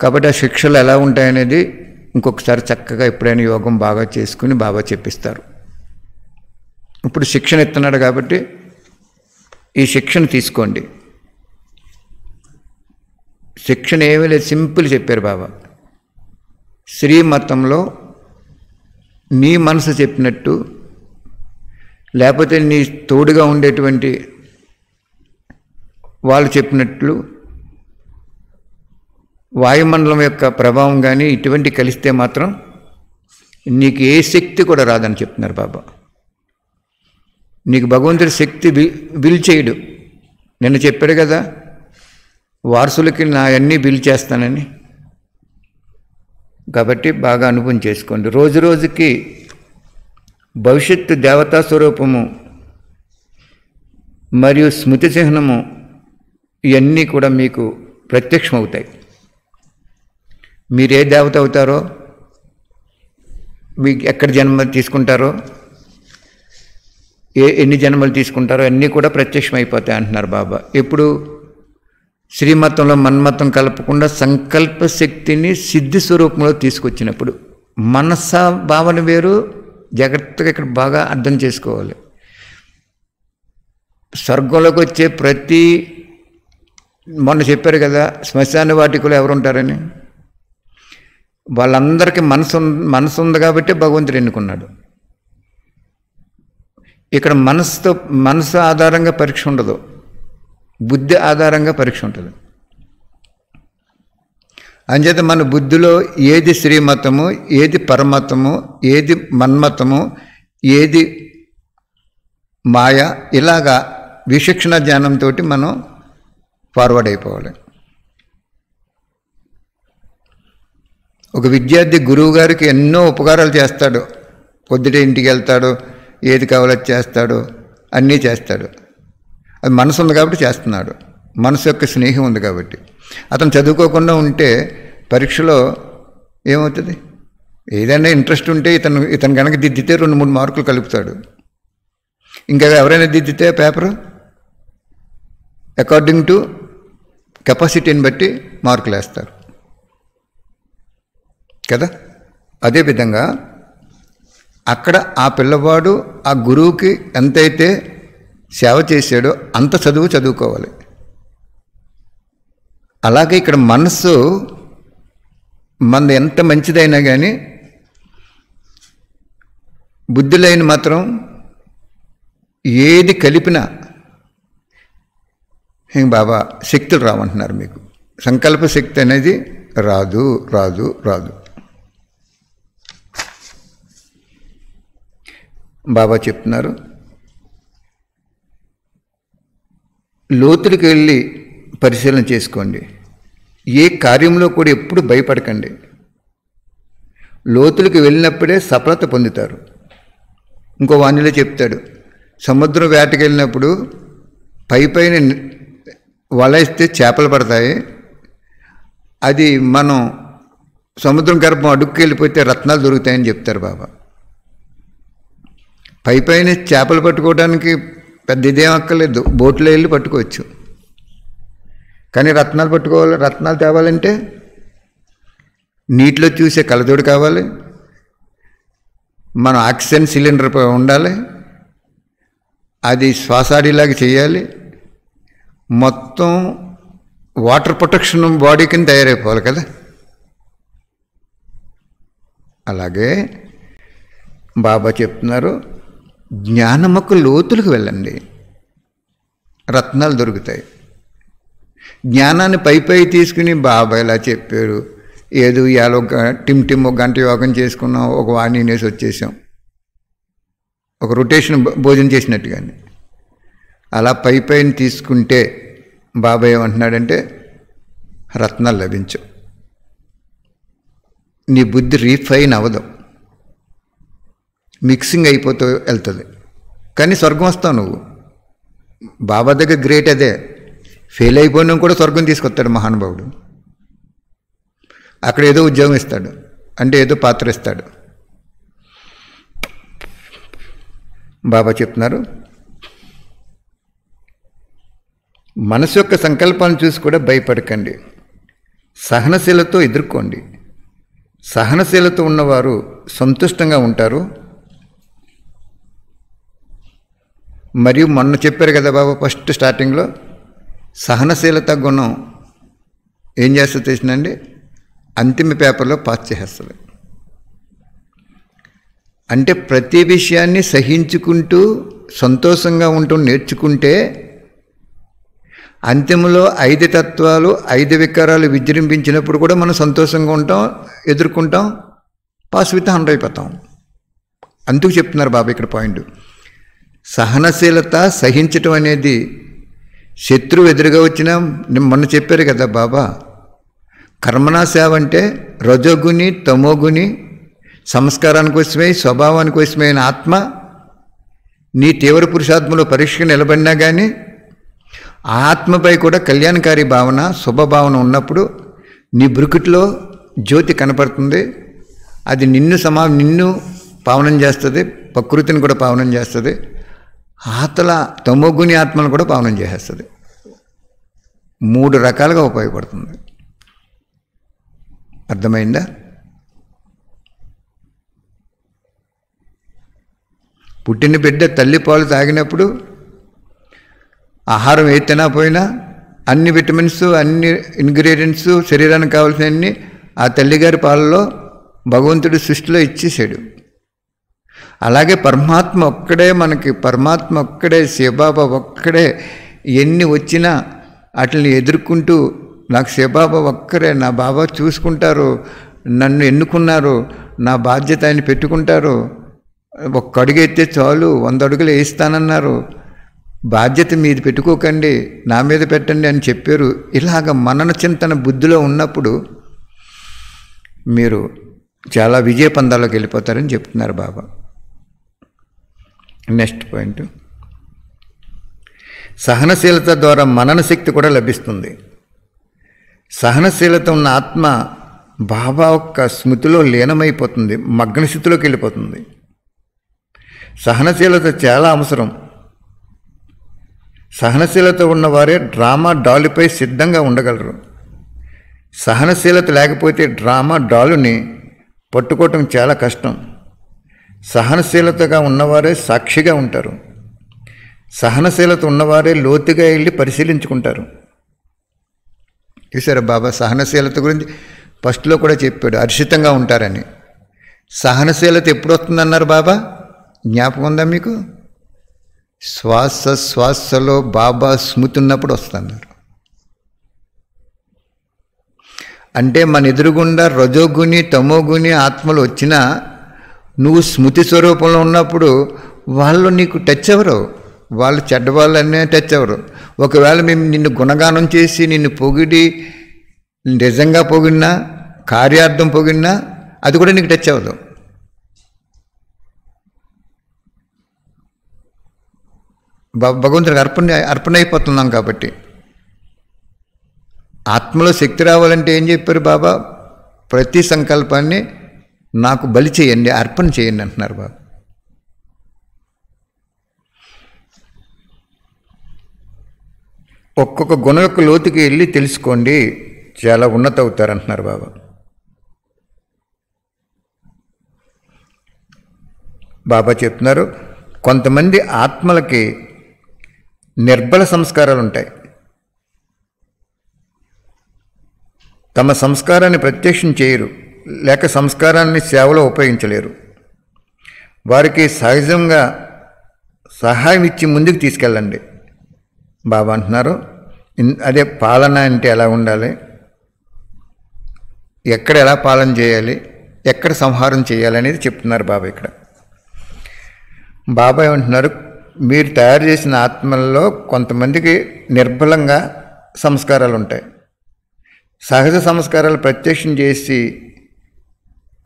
కాబట్టి ఆ శిక్షలు ఎలా ఉంటాయనేది ఇంకొకసారి చక్కగా ఎప్పుడైనా యోగం బాగా చేసుకుని బాగా చెప్పిస్తారు. ఇప్పుడు శిక్షణ ఇస్తున్నాడు కాబట్టి ఈ శిక్షణ తీసుకోండి. శిక్షణ ఏమీ లేదు సింపుల్ చెప్పారు బాబా. శ్రీమతంలో నీ మనసు చెప్పినట్టు లేకపోతే నీ తోడుగా ఉండేటువంటి వాళ్ళు చెప్పినట్లు వాయుమండలం యొక్క ప్రభావం కానీ ఇటువంటి కలిస్తే మాత్రం నీకు ఏ శక్తి కూడా రాదని చెప్తున్నారు బాబా. నీకు భగవంతుడి శక్తి బిల్ విల్ చేయడు. నిన్న చెప్పాడు కదా వారసులకి నా అన్నీ బిల్ చేస్తానని. కాబట్టి బాగా అనుభవం చేసుకోండి. రోజు రోజుకి భవిష్యత్తు దేవతా స్వరూపము మరియు స్మృతి చిహ్నము ఇవన్నీ కూడా మీకు ప్రత్యక్షమవుతాయి. మీరు ఏ దేవత అవుతారో మీకు ఎక్కడ జన్మ తీసుకుంటారో ఏ ఎన్ని జన్మలు తీసుకుంటారో అన్నీ కూడా ప్రత్యక్షమైపోతాయి అంటున్నారు బాబా. ఎప్పుడు శ్రీమతంలో మన్మతం కలపకుండా సంకల్ప శక్తిని సిద్ధి స్వరూపంలో తీసుకొచ్చినప్పుడు మనస భావన వేరు జాగ్రత్తగా ఇక్కడ బాగా అర్థం చేసుకోవాలి. స్వర్గంలోకి వచ్చే ప్రతి మొన్న చెప్పారు కదా శ్మశాన వాటికలో ఎవరుంటారని? వాళ్ళందరికీ మనసు మనసు ఉంది కాబట్టి భగవంతుడు ఎన్నుకున్నాడు. ఇక్కడ మనసుతో మనసు ఆధారంగా పరీక్ష ఉండదు. బుద్ధి ఆధారంగా పరీక్ష ఉంటుంది. అంచేత మన బుద్ధిలో ఏది శ్రీమతము ఏది పరమతము ఏది మన్మతము ఏది మాయ ఇలాగా విశిక్షణ జ్ఞానంతో మనం ఫార్వర్డ్ అయిపోవాలి. ఒక విద్యార్థి గురువు గారికి ఎన్నో ఉపకారాలు చేస్తాడు. పొద్దుటే ఇంటికి వెళ్తాడు ఏది కావాలో చేస్తాడు అన్నీ చేస్తాడు. అది మనసు ఉంది కాబట్టి చేస్తున్నాడు. మనసు యొక్క స్నేహం ఉంది కాబట్టి. అతను చదువుకోకుండా ఉంటే పరీక్షలో ఏమవుతుంది? ఏదైనా ఇంట్రెస్ట్ ఉంటే ఇతను ఇతను కనుక దిద్దితే రెండు మూడు మార్కులు కలుపుతాడు. ఇంకా ఎవరైనా దిద్దితే పేపరు? అకార్డింగ్ టు కెపాసిటీని బట్టి మార్కులు వేస్తారు. కదా? అదేవిధంగా అక్కడ ఆ పిల్లవాడు ఆ గురువుకి ఎంతైతే సేవ చేశాడో అంత చదువు చదువుకోవాలి. అలాగే ఇక్కడ మనస్సు మన ఎంత మంచిదైనా కానీ బుద్ధి మాత్రం ఏది కలిపినా ఇంక బాబా శక్తులు రావంటున్నారు మీకు. సంకల్ప శక్తి అనేది రాదు రాదు రాదు. బాబా చెప్తున్నారు లోతులకు వెళ్ళి పరిశీలన చేసుకోండి. ఏ కార్యంలో కూడా ఎప్పుడు భయపడకండి. లోతులకు వెళ్ళినప్పుడే సఫలత పొందుతారు. ఇంకో వాణిలో చెప్తాడు సముద్రం వేటకి వెళ్ళినప్పుడు పై పైన వలయిస్తే చేపలు పడతాయి. అది మనం సముద్రం గర్భం అడుక్కి వెళ్ళిపోతే రత్నాలు దొరుకుతాయని చెప్తారు బాబా. పై పైన చేపలు పట్టుకోవడానికి పెద్ద ఇదేం అక్కర్లేదు. బోట్లో వెళ్ళి పట్టుకోవచ్చు. కానీ రత్నాలు పట్టుకోవాలి రత్నాలు తేవాలంటే నీటిలో చూసే కలదోడు కావాలి. మనం ఆక్సిజన్ సిలిండర్ పై ఉండాలి. అది శ్వాసాడిలాగా చేయాలి. మొత్తం వాటర్ ప్రొటెక్షన్ బాడీ కింద తయారైపోవాలి కదా. అలాగే బాబా చెప్తున్నారు జ్ఞానముకు లోతులకు వెళ్ళండి. రత్నాలు దొరుకుతాయి. జ్ఞానాన్ని పై పై తీసుకుని బాబా ఇలా చెప్పారు. ఏదో ఇవాళ ఒక టిమ్ టిమ్ ఒక గంట యోగం చేసుకున్నాం ఒక వాణి నేసి వచ్చేసాం. ఒక రొటేషన్ భోజనం భోజనం చేసినట్టుగానే. అలా పై పైన తీసుకుంటే బాబా ఏమంటున్నాడంటే రత్నాలు లభించవు. నీ బుద్ధి రీఫైన్ అవ్వదు మిక్సింగ్ అయిపోతూ వెళ్తుంది. కానీ స్వర్గం వస్తావు నువ్వు. బాబా దగ్గర గ్రేట్ అదే. ఫెయిల్ అయిపోయినా కూడా స్వర్గం తీసుకొస్తాడు మహానుభావుడు. అక్కడ ఏదో ఉద్యోగం ఇస్తాడు. అంటే ఏదో పాత్ర ఇస్తాడు. బాబా చెప్తున్నారు. మనసు యొక్క సంకల్పాలను చూసి కూడా భయపడకండి. సహనశీలతో ఎదుర్కోండి. సహనశీలతో ఉన్నవారు సంతుష్టంగా ఉంటారు. మరియు మొన్న చెప్పారు కదా బాబు ఫస్ట్ స్టార్టింగ్లో సహనశీలత గుణం ఏం చేస్తే తెలిసిందండి? అంతిమ పేపర్లో పాస్ చేసేస్తుంది. అంటే ప్రతి విషయాన్ని సహించుకుంటూ సంతోషంగా ఉంటూ నేర్చుకుంటే అంతిమలో ఐదు తత్వాలు ఐదు వికారాలు విజృంభించినప్పుడు కూడా మనం సంతోషంగా ఉంటాం ఎదుర్కొంటాం పాస్ విత్ హండ్రెడ్ అయిపోతాం. అందుకు చెప్తున్నారు బాబు ఇక్కడ పాయింట్. సహనశీలత సహించటం అనేది శత్రువు ఎదురుగా వచ్చినా మొన్న చెప్పారు కదా బాబా. కర్మనా సేవ అంటే రజోగుని తమోగుని సంస్కారానికి కోసమే స్వభావానికి కోసమైన ఆత్మ నీ తీవ్ర పురుషాత్మలో పరీక్షగా నిలబడినా కానీ ఆ ఆత్మపై కూడా కళ్యాణకారి భావన శుభభావన ఉన్నప్పుడు నీ బ్రుకుట్లో జ్యోతి కనపడుతుంది. అది నిన్ను సమా నిన్ను పావనం చేస్తుంది ప్రకృతిని కూడా పావనం చేస్తుంది. ఆతల తమోగుని ఆత్మను కూడా పావనం చేసేస్తుంది. మూడు రకాలుగా ఉపయోగపడుతుంది. అర్థమైందా? పుట్టిన బిడ్డ తల్లి పాలు తాగినప్పుడు ఆహారం ఏ తినకపోయినా అన్ని విటమిన్స్ అన్ని ఇంగ్రీడియంట్స్ శరీరానికి కావాల్సినవన్నీ ఆ తల్లిగారి పాలలో భగవంతుడు సృష్టిలో ఇచ్చేసాడు. అలాగే పరమాత్మ ఒక్కడే మనకి పరమాత్మ ఒక్కడే శివబాబా ఒక్కడే ఎన్ని వచ్చినా వాటిని ఎదుర్కొంటూ నాకు శివబాబా ఒక్కరే నా బాబా చూసుకుంటారు నన్ను ఎన్నుకున్నారు నా బాధ్యత ఆయన పెట్టుకుంటారు ఒక్క అడుగు ఎత్తే చాలు వంద అడుగులు వేయిస్తానన్నారు బాధ్యత మీది పెట్టుకోకండి నా మీద పెట్టండి అని చెప్పారు. ఇలాగ మనన చింతన బుద్ధిలో ఉన్నప్పుడు మీరు చాలా విజయ పందాల్లోకి వెళ్ళిపోతారని చెప్తున్నారు బాబా. Next point. సహనశీలత ద్వారా మనన శక్తి కూడా లభిస్తుంది. సహనశీలత ఉన్న ఆత్మ బాబా యొక్క స్మృతిలో లీనమైపోతుంది మగ్న స్థితిలోకి వెళ్ళిపోతుంది. సహనశీలత చాలా అవసరం. సహనశీలత ఉన్నవారే డ్రామా డాలుపై సిద్ధంగా ఉండగలరు. సహనశీలత లేకపోతే డ్రామా డాలుని పట్టుకోవటం చాలా కష్టం. సహనశీలతగా ఉన్నవారే సాక్షిగా ఉంటారు. సహనశీలత ఉన్నవారే లోతుగా వెళ్ళి పరిశీలించుకుంటారు. చూసారా బాబా? సహనశీలత గురించి ఫస్ట్లో కూడా చెప్పాడు హర్షితంగా ఉంటారని. సహనశీలత ఎప్పుడు వస్తుందన్నారు బాబా? జ్ఞాపకం ఉందా మీకు? శ్వాస శ్వాసలో బాబా స్మృతి ఉన్నప్పుడు వస్తున్నారు అంటే మన ఎదురుగుండా రజోగుని తమోగుని ఆత్మలు వచ్చినా నువ్వు స్మృతి స్వరూపంలో ఉన్నప్పుడు వాళ్ళు నీకు టచ్ ఎవరు? వాళ్ళు చెడ్డవాళ్ళనే టచ్ ఎవరు? ఒకవేళ మేము నిన్ను గుణగానం చేసి నిన్ను పొగిడి నిజంగా పొగిడినా కార్యార్థం పొగిడినా అది కూడా నీకు టచ్ అవ్వదు. భగవంతుడికి అర్పణ అర్పణ అయిపోతున్నాం కాబట్టి. ఆత్మలో శక్తి రావాలంటే ఏం చెప్పారు బాబా? ప్రతి సంకల్పాన్ని నాకు బలి చేయండి అర్పణ చేయండి అంటున్నారు బాబు. ఒక్కొక్క గుణ యొక్క లోతుకి వెళ్ళి తెలుసుకోండి చాలా ఉన్నత అవుతారు అంటున్నారు బాబా. బాబా చెప్తున్నారు కొంతమంది ఆత్మలకి నిర్బల సంస్కారాలు ఉంటాయి. తమ సంస్కారాన్ని ప్రత్యక్షం చేయరు. లేక సంస్కారాన్ని సేవలో ఉపయోగించలేరు. వారికి సహజంగా సహాయం ఇచ్చి ముందుకు తీసుకెళ్ళండి. బాబా అంటున్నారు. అదే పాలన అంటే ఎలా ఉండాలి? ఎక్కడ ఎలా పాలన చేయాలి? ఎక్కడ సంహారం చేయాలి అనేది చెప్తున్నారు బాబా ఇక్కడ. బాబా ఏమంటున్నారు? మీరు తయారు చేసిన ఆత్మల్లో కొంతమందికి నిర్బలంగా సంస్కారాలు ఉంటాయి. సహజ సంస్కారాలు ప్రత్యక్షం చేసి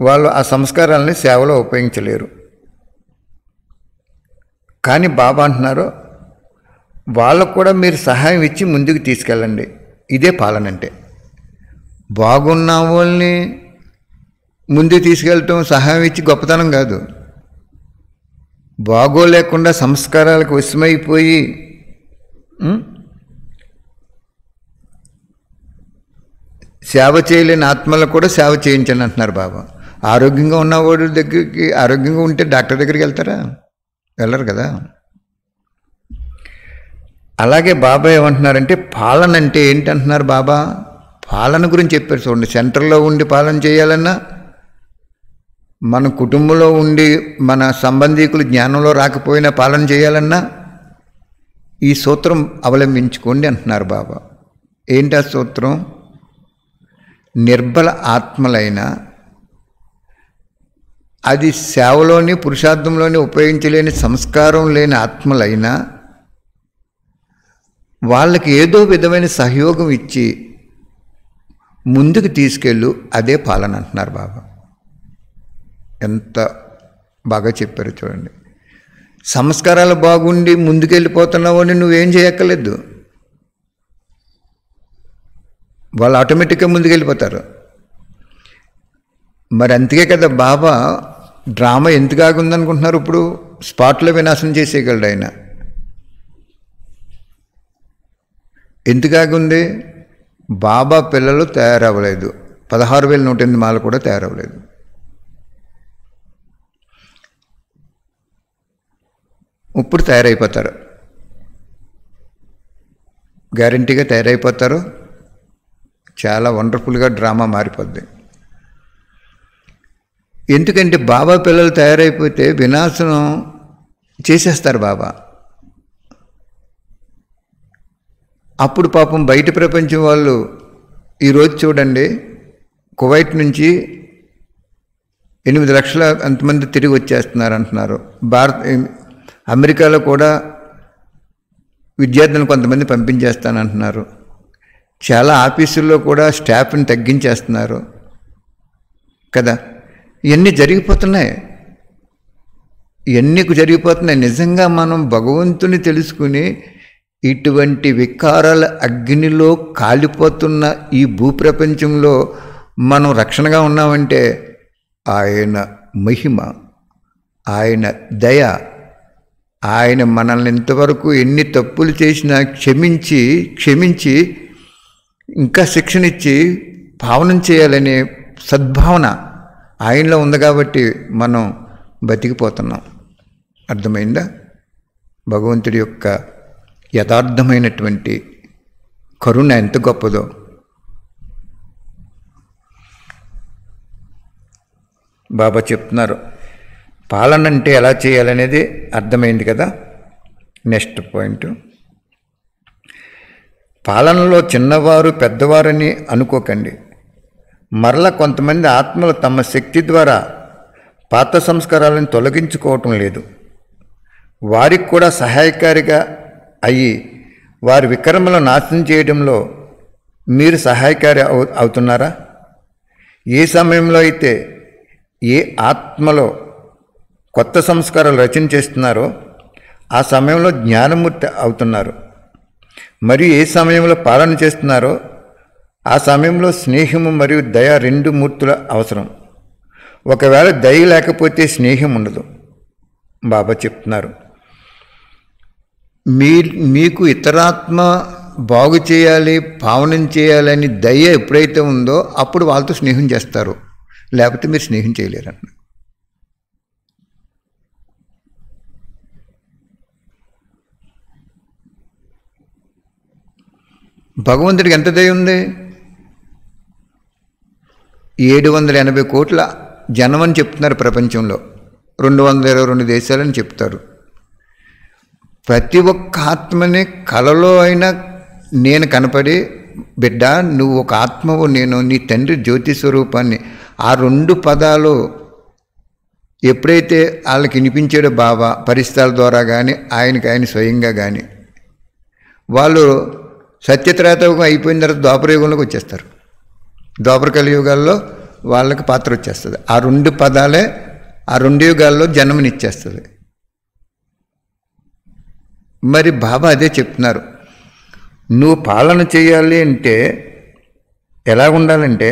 వాళ్ళు ఆ సంస్కారాలని సేవలో ఉపయోగించలేరు. కానీ బాబా అంటున్నారు వాళ్ళకు కూడా మీరు సహాయం ఇచ్చి ముందుకు తీసుకెళ్ళండి. ఇదే పాలన అంటే. బాగున్న వాళ్ళని ముందుకు తీసుకెళ్ళటం సహాయం ఇచ్చి గొప్పతనం కాదు. బాగోలేకుండా సంస్కారాలకు విషమైపోయి సేవ చేయలేని ఆత్మలకు కూడా సేవ చేయించండి అంటున్నారు బాబా. ఆరోగ్యంగా ఉన్నవాడు దగ్గరికి ఆరోగ్యంగా ఉంటే డాక్టర్ దగ్గరికి వెళ్తారా? వెళ్ళరు కదా. అలాగే బాబా ఏమంటున్నారంటే పాలన అంటే ఏంటంటున్నారు బాబా? పాలన గురించి చెప్పారు చూడండి. సెంటర్లో ఉండి పాలన చేయాలన్నా మన కుటుంబంలో ఉండి మన సంబంధీకులు జ్ఞానంలో రాకపోయినా పాలన చేయాలన్నా ఈ సూత్రం అవలంబించుకోండి అంటున్నారు బాబా. ఏంటి ఆ సూత్రం? నిర్బల ఆత్మలైన అది సేవలోని పురుషార్థంలోని ఉపయోగించలేని సంస్కారం లేని ఆత్మలైనా వాళ్ళకి ఏదో విధమైన సహయోగం ఇచ్చి ముందుకు తీసుకెళ్ళు అదే పాలన అంటున్నారు బాబా. ఎంత బాగా చెప్పారు చూడండి. సంస్కారాలు బాగుండి ముందుకెళ్ళిపోతున్నావు అని నువ్వేం చేయక్కర్లేదు. వాళ్ళు ఆటోమేటిక్గా ముందుకెళ్ళిపోతారు. మరి అంతే కదా బాబా డ్రామా ఎందుకు ఉందనుకుంటున్నారు ఇప్పుడు స్పాట్లో వినాశనం చేసేయగలడు ఆయన. ఎందుకు ఉంది బాబా పిల్లలు తయారవ్వలేదు. పదహారు వేల నూట ఎనిమిది మాలు కూడా తయారవ్వలేదు. ఇప్పుడు తయారైపోతారు. గ్యారంటీగా తయారైపోతారు. చాలా వండర్ఫుల్గా డ్రామా మారిపోద్ది. ఎందుకంటే బాబా పిల్లలు తయారైపోతే వినాశనం చేసేస్తారు బాబా. అప్పుడు పాపం బయట ప్రపంచం వాళ్ళు ఈరోజు చూడండి కువైట్ నుంచి ఎనిమిది లక్షల అంతమంది తిరిగి వచ్చేస్తున్నారు అంటున్నారు. భారత్ అమెరికాలో కూడా విద్యార్థులను కొంతమంది పంపించేస్తానంటున్నారు చాలా ఆఫీసుల్లో కూడా స్టాఫ్ని తగ్గించేస్తున్నారు. కదా? ఇవన్నీ జరిగిపోతున్నాయి. ఎన్నికు జరిగిపోతున్నాయి. నిజంగా మనం భగవంతుని తెలుసుకుని ఇటువంటి వికారాల అగ్నిలో కాలిపోతున్న ఈ భూప్రపంచంలో మనం రక్షణగా ఉన్నామంటే ఆయన మహిమ ఆయన దయ ఆయన మనల్ని ఇంతవరకు ఎన్ని తప్పులు చేసినా క్షమించి క్షమించి ఇంకా శిక్షణ ఇచ్చి పావనం చేయాలనే సద్భావన ఆయనలో ఉంది కాబట్టి మనం బతికిపోతున్నాం. అర్థమైందా? భగవంతుడి యొక్క యథార్థమైనటువంటి కరుణ ఎంత గొప్పదో. బాబా చెప్తున్నారు పాలన అంటే ఎలా చేయాలనేది అర్థమైంది కదా? Next point. పాలనలో చిన్నవారు పెద్దవారని అనుకోకండి. మరల కొంతమంది ఆత్మలు తమ శక్తి ద్వారా పాత సంస్కారాలను తొలగించుకోవటం లేదు. వారికి కూడా సహాయకారిగా అయ్యి వారి విక్రమలను నాశనం చేయడంలో మీరు సహాయకారి అవు అవుతున్నారా? ఏ సమయంలో అయితే ఏ ఆత్మలో కొత్త సంస్కారాలు రచన చేస్తున్నారో ఆ సమయంలో జ్ఞానమూర్తి అవుతున్నారు. మరియు ఏ సమయంలో పాలన చేస్తున్నారో ఆ సమయంలో స్నేహము మరియు దయ రెండు మూర్తుల అవసరం. ఒకవేళ దయ లేకపోతే స్నేహం ఉండదు. బాబా చెప్తున్నారు. మీ మీకు ఇతరాత్మ బాగు చేయాలి పావనం చేయాలని దయ ఎప్పుడైతే ఉందో అప్పుడు వాళ్ళతో స్నేహం చేస్తారు. లేకపోతే మీరు స్నేహం చేయలేరన్న భగవంతుడికి ఎంత దయ ఉంది? ఏడు వందల ఎనభై కోట్ల జనం అని చెప్తున్నారు ప్రపంచంలో. రెండు వందల ఇరవై రెండు దేశాలని చెప్తారు. ప్రతి ఒక్క ఆత్మని కలలో అయినా నేను కనపడి బిడ్డ నువ్వు ఒక ఆత్మవు నేను నీ తండ్రి జ్యోతి స్వరూపాన్ని ఆ రెండు పదాలు ఎప్పుడైతే వాళ్ళకి వినిపించాడో బాబా పరిస్థితుల ద్వారా కానీ ఆయనకి ఆయన స్వయంగా కానీ వాళ్ళు సత్యత్రేతయుగం అయిపోయిన తర్వాత ద్వాపరయుగంలోకి వచ్చేస్తారు. ద్వాపర కలియుగాల్లో వాళ్ళకి పాత్ర వచ్చేస్తుంది. ఆ రెండు పదాలే ఆ రెండు యుగాల్లో జన్మనిచ్చేస్తుంది. మరి బాబా అదే చెప్తున్నారు. నువ్వు పాలన చేయాలి అంటే ఎలా ఉండాలంటే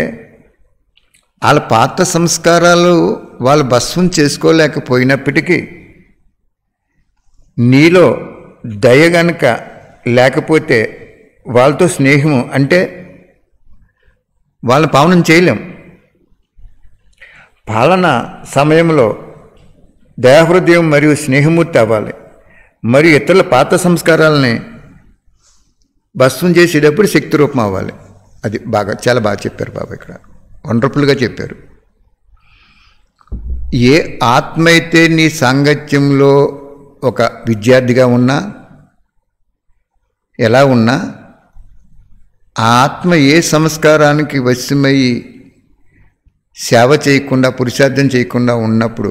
వాళ్ళ పాత సంస్కారాలు వాళ్ళు భస్వం చేసుకోలేకపోయినప్పటికీ నీలో దయ గనక లేకపోతే వాళ్ళతో స్నేహము అంటే వాళ్ళని పావనం చేయలేం. పాలన సమయంలో దయాహృదయం మరియు స్నేహమూర్తి అవ్వాలి. మరియు ఇతరుల పాత సంస్కారాలని భస్వం చేసేటప్పుడు శక్తి రూపం అవ్వాలి. అది బాగా చాలా బాగా చెప్పారు బాబా ఇక్కడ. వండర్ఫుల్గా చెప్పారు. ఏ ఆత్మ అయితే నీ సాంగత్యంలో ఒక విద్యార్థిగా ఉన్నా ఎలా ఉన్నా ఆ ఆత్మ ఏ సంస్కారానికి వశమయ్యి సేవ చేయకుండా పురుషార్థం చేయకుండా ఉన్నప్పుడు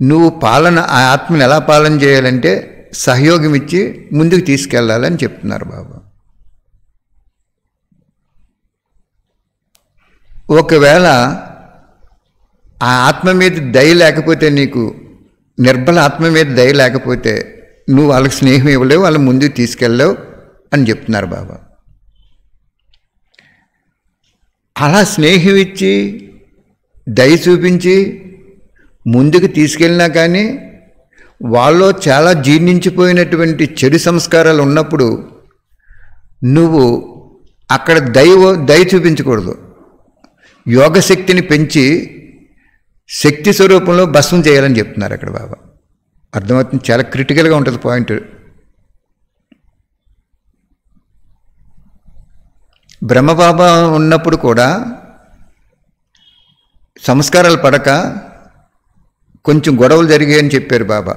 నువ్వు పాలన ఆ ఆత్మని ఎలా పాలన చేయాలంటే సహయోగం ఇచ్చి ముందుకు తీసుకెళ్ళాలని చెప్తున్నారు బాబా. ఒకవేళ ఆ ఆత్మ మీద దయ లేకపోతే నీకు నిర్బల ఆత్మ మీద దయ లేకపోతే నువ్వు వాళ్ళకి స్నేహం ఇవ్వలేవు వాళ్ళ ముందుకు తీసుకెళ్ళలేవు అని చెప్తున్నారు బాబా. అలా స్నేహం ఇచ్చి దయ చూపించి ముందుకు తీసుకెళ్ళినా కానీ వాళ్ళలో చాలా జీర్ణించిపోయినటువంటి చెడు సంస్కారాలు ఉన్నప్పుడు నువ్వు అక్కడ దైవ దయ చూపించకూడదు. యోగశక్తిని పెంచి శక్తి స్వరూపంలో భస్మం చేయాలని చెప్తున్నారు అక్కడ బాబా. అర్థమవుతుంది? చాలా క్రిటికల్గా ఉంటుంది పాయింట్. బ్రహ్మబాబా ఉన్నప్పుడు కూడా సంస్కారాలు పడక కొంచెం గొడవలు జరిగాయని చెప్పారు బాబా.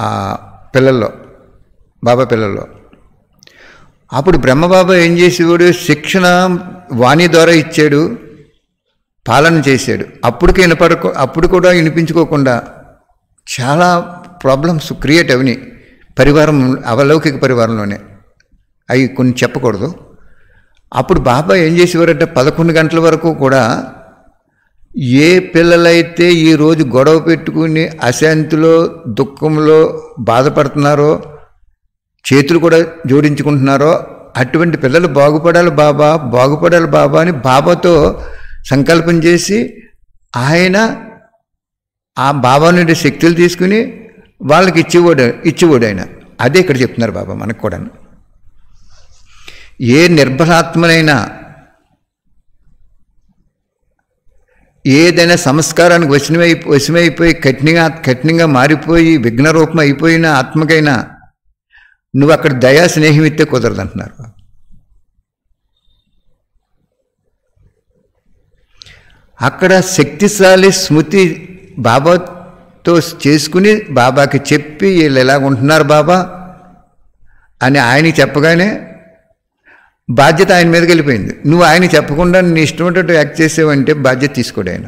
ఆ పిల్లల్లో బాబా పిల్లల్లో. అప్పుడు బ్రహ్మబాబా ఏం చేసేవాడు? శిక్షణ వాణి ద్వారా ఇచ్చాడు పాలన చేశాడు. అప్పటికి వినపడకు అప్పుడు కూడా వినిపించుకోకుండా చాలా ప్రాబ్లమ్స్ క్రియేట్ అవని పరివారం అవలౌకిక పరివారంలోనే. అవి కొన్ని చెప్పకూడదు. అప్పుడు బాబా ఏం చేసేవారంటే పదకొండు గంటల వరకు కూడా ఏ పిల్లలైతే ఈరోజు గొడవ పెట్టుకుని అశాంతిలో దుఃఖంలో బాధపడుతున్నారో చేతులు కూడా జోడించుకుంటున్నారో అటువంటి పిల్లలు బాగుపడాలి బాబా బాగుపడాలి బాబా అని బాబాతో సంకల్పం చేసి ఆయన ఆ బాబా నుండి శక్తులు తీసుకుని వాళ్ళకి ఇచ్చేవాడు ఇచ్చేవాడు ఆయన. అదే ఇక్కడ చెప్తున్నారు బాబా మనకు కూడా ఏ నిర్భరాత్మనైనా ఏదైనా సంస్కారానికి వశమై వశమైపోయి కఠినంగా కఠినంగా మారిపోయి విఘ్నరూపం అయిపోయిన ఆత్మకైనా నువ్వు అక్కడ దయా స్నేహం ఇస్తే కుదరదంటున్నారు. అక్కడ శక్తిశాలి స్మృతి బాబాతో చేసుకుని బాబాకి చెప్పి వీళ్ళు ఎలా ఉంటున్నారు బాబా అని ఆయనకి చెప్పగానే బాధ్యత ఆయన మీదకి వెళ్ళిపోయింది. నువ్వు ఆయన చెప్పకుండా నీ ఇష్టం ఉన్నట్టు యాక్ట్ చేసేవంటే బాధ్యత తీసుకోడు ఆయన.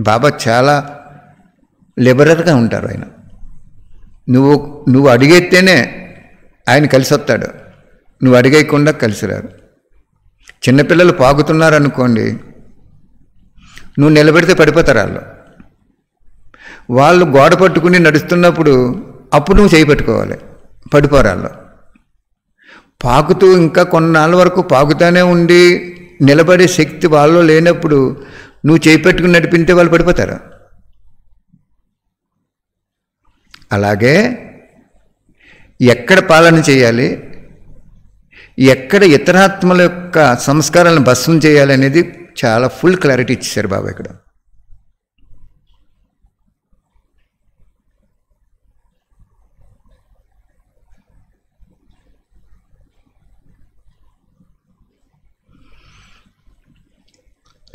బాబా చాలా లిబరల్గా ఉంటారు ఆయన. నువ్వు నువ్వు అడిగేస్తేనే ఆయన కలిసి వస్తాడు. నువ్వు అడిగేయకుండా కలిసి రారు. చిన్నపిల్లలు పాగుతున్నారు అనుకోండి నువ్వు నిలబెడితే పడిపోతారు వాళ్ళు. వాళ్ళు గోడ పట్టుకుని నడుస్తున్నప్పుడు అప్పుడు నువ్వు చేయి పెట్టుకోవాలి. పడిపోరాళ్ళు పాకుతూ ఇంకా కొన్నాళ్ళ వరకు పాకుతానే ఉండి నిలబడే శక్తి వాళ్ళలో లేనప్పుడు నువ్వు చేయి పెట్టుకుని నడిపితే వాళ్ళు పడిపోతారు? అలాగే ఎక్కడ పాలన చేయాలి? ఎక్కడ ఇతరాత్మల యొక్క సంస్కారాలను భస్మం చేయాలి అనేది చాలా ఫుల్ క్లారిటీ ఇచ్చేశారు బాబా ఇక్కడ.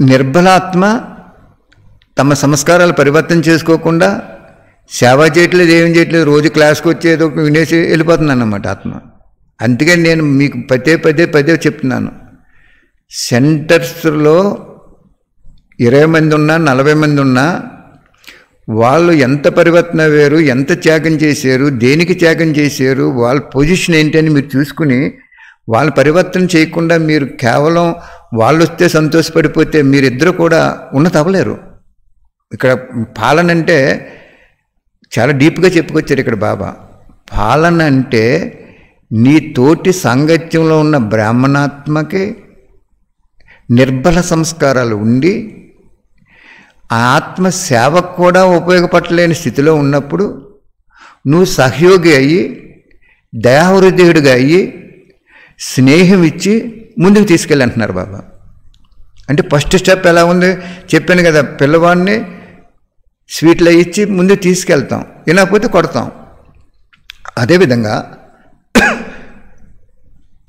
నిర్బలాత్మ తమ సంస్కారాలు పరివర్తన చేసుకోకుండా సేవ చేయట్లేదు ఏం చేయట్లేదు రోజు క్లాస్కి వచ్చేదో ఒకటి వినేసి వెళ్ళిపోతుంది అన్నమాట ఆత్మ. అందుకని నేను మీకు పదే పదే పదే చెప్తున్నాను. సెంటర్స్లో ఇరవై మంది ఉన్నా నలభై మంది ఉన్నా వాళ్ళు ఎంత పరివర్తన వేరు ఎంత త్యాగం చేశారు దేనికి త్యాగం చేశారు వాళ్ళ పొజిషన్ ఏంటి అని మీరు చూసుకుని వాళ్ళ పరివర్తన చేయకుండా మీరు కేవలం వాళ్ళు వస్తే సంతోషపడిపోతే మీరిద్దరు కూడా ఉన్నత అవ్వలేరు ఇక్కడ పాలన అంటే చాలా డీప్గా చెప్పుకొచ్చారు ఇక్కడ బాబా. పాలన అంటే నీ తోటి సాంగత్యంలో ఉన్న బ్రాహ్మణాత్మకి నిర్బల సంస్కారాలు ఉండి ఆ ఆత్మ సేవకు కూడా ఉపయోగపడలేని స్థితిలో ఉన్నప్పుడు నువ్వు సహయోగి అయ్యి దయాహృదయుడిగా అయ్యి స్నేహం ఇచ్చి ముందుకు తీసుకెళ్ళి అంటున్నారు బాబా. అంటే ఫస్ట్ స్టెప్ ఎలా ఉంది? చెప్పాను కదా పిల్లవాడిని స్వీట్లు ఇచ్చి ముందుకు తీసుకెళ్తాం వినకపోతే కొడతాం. అదేవిధంగా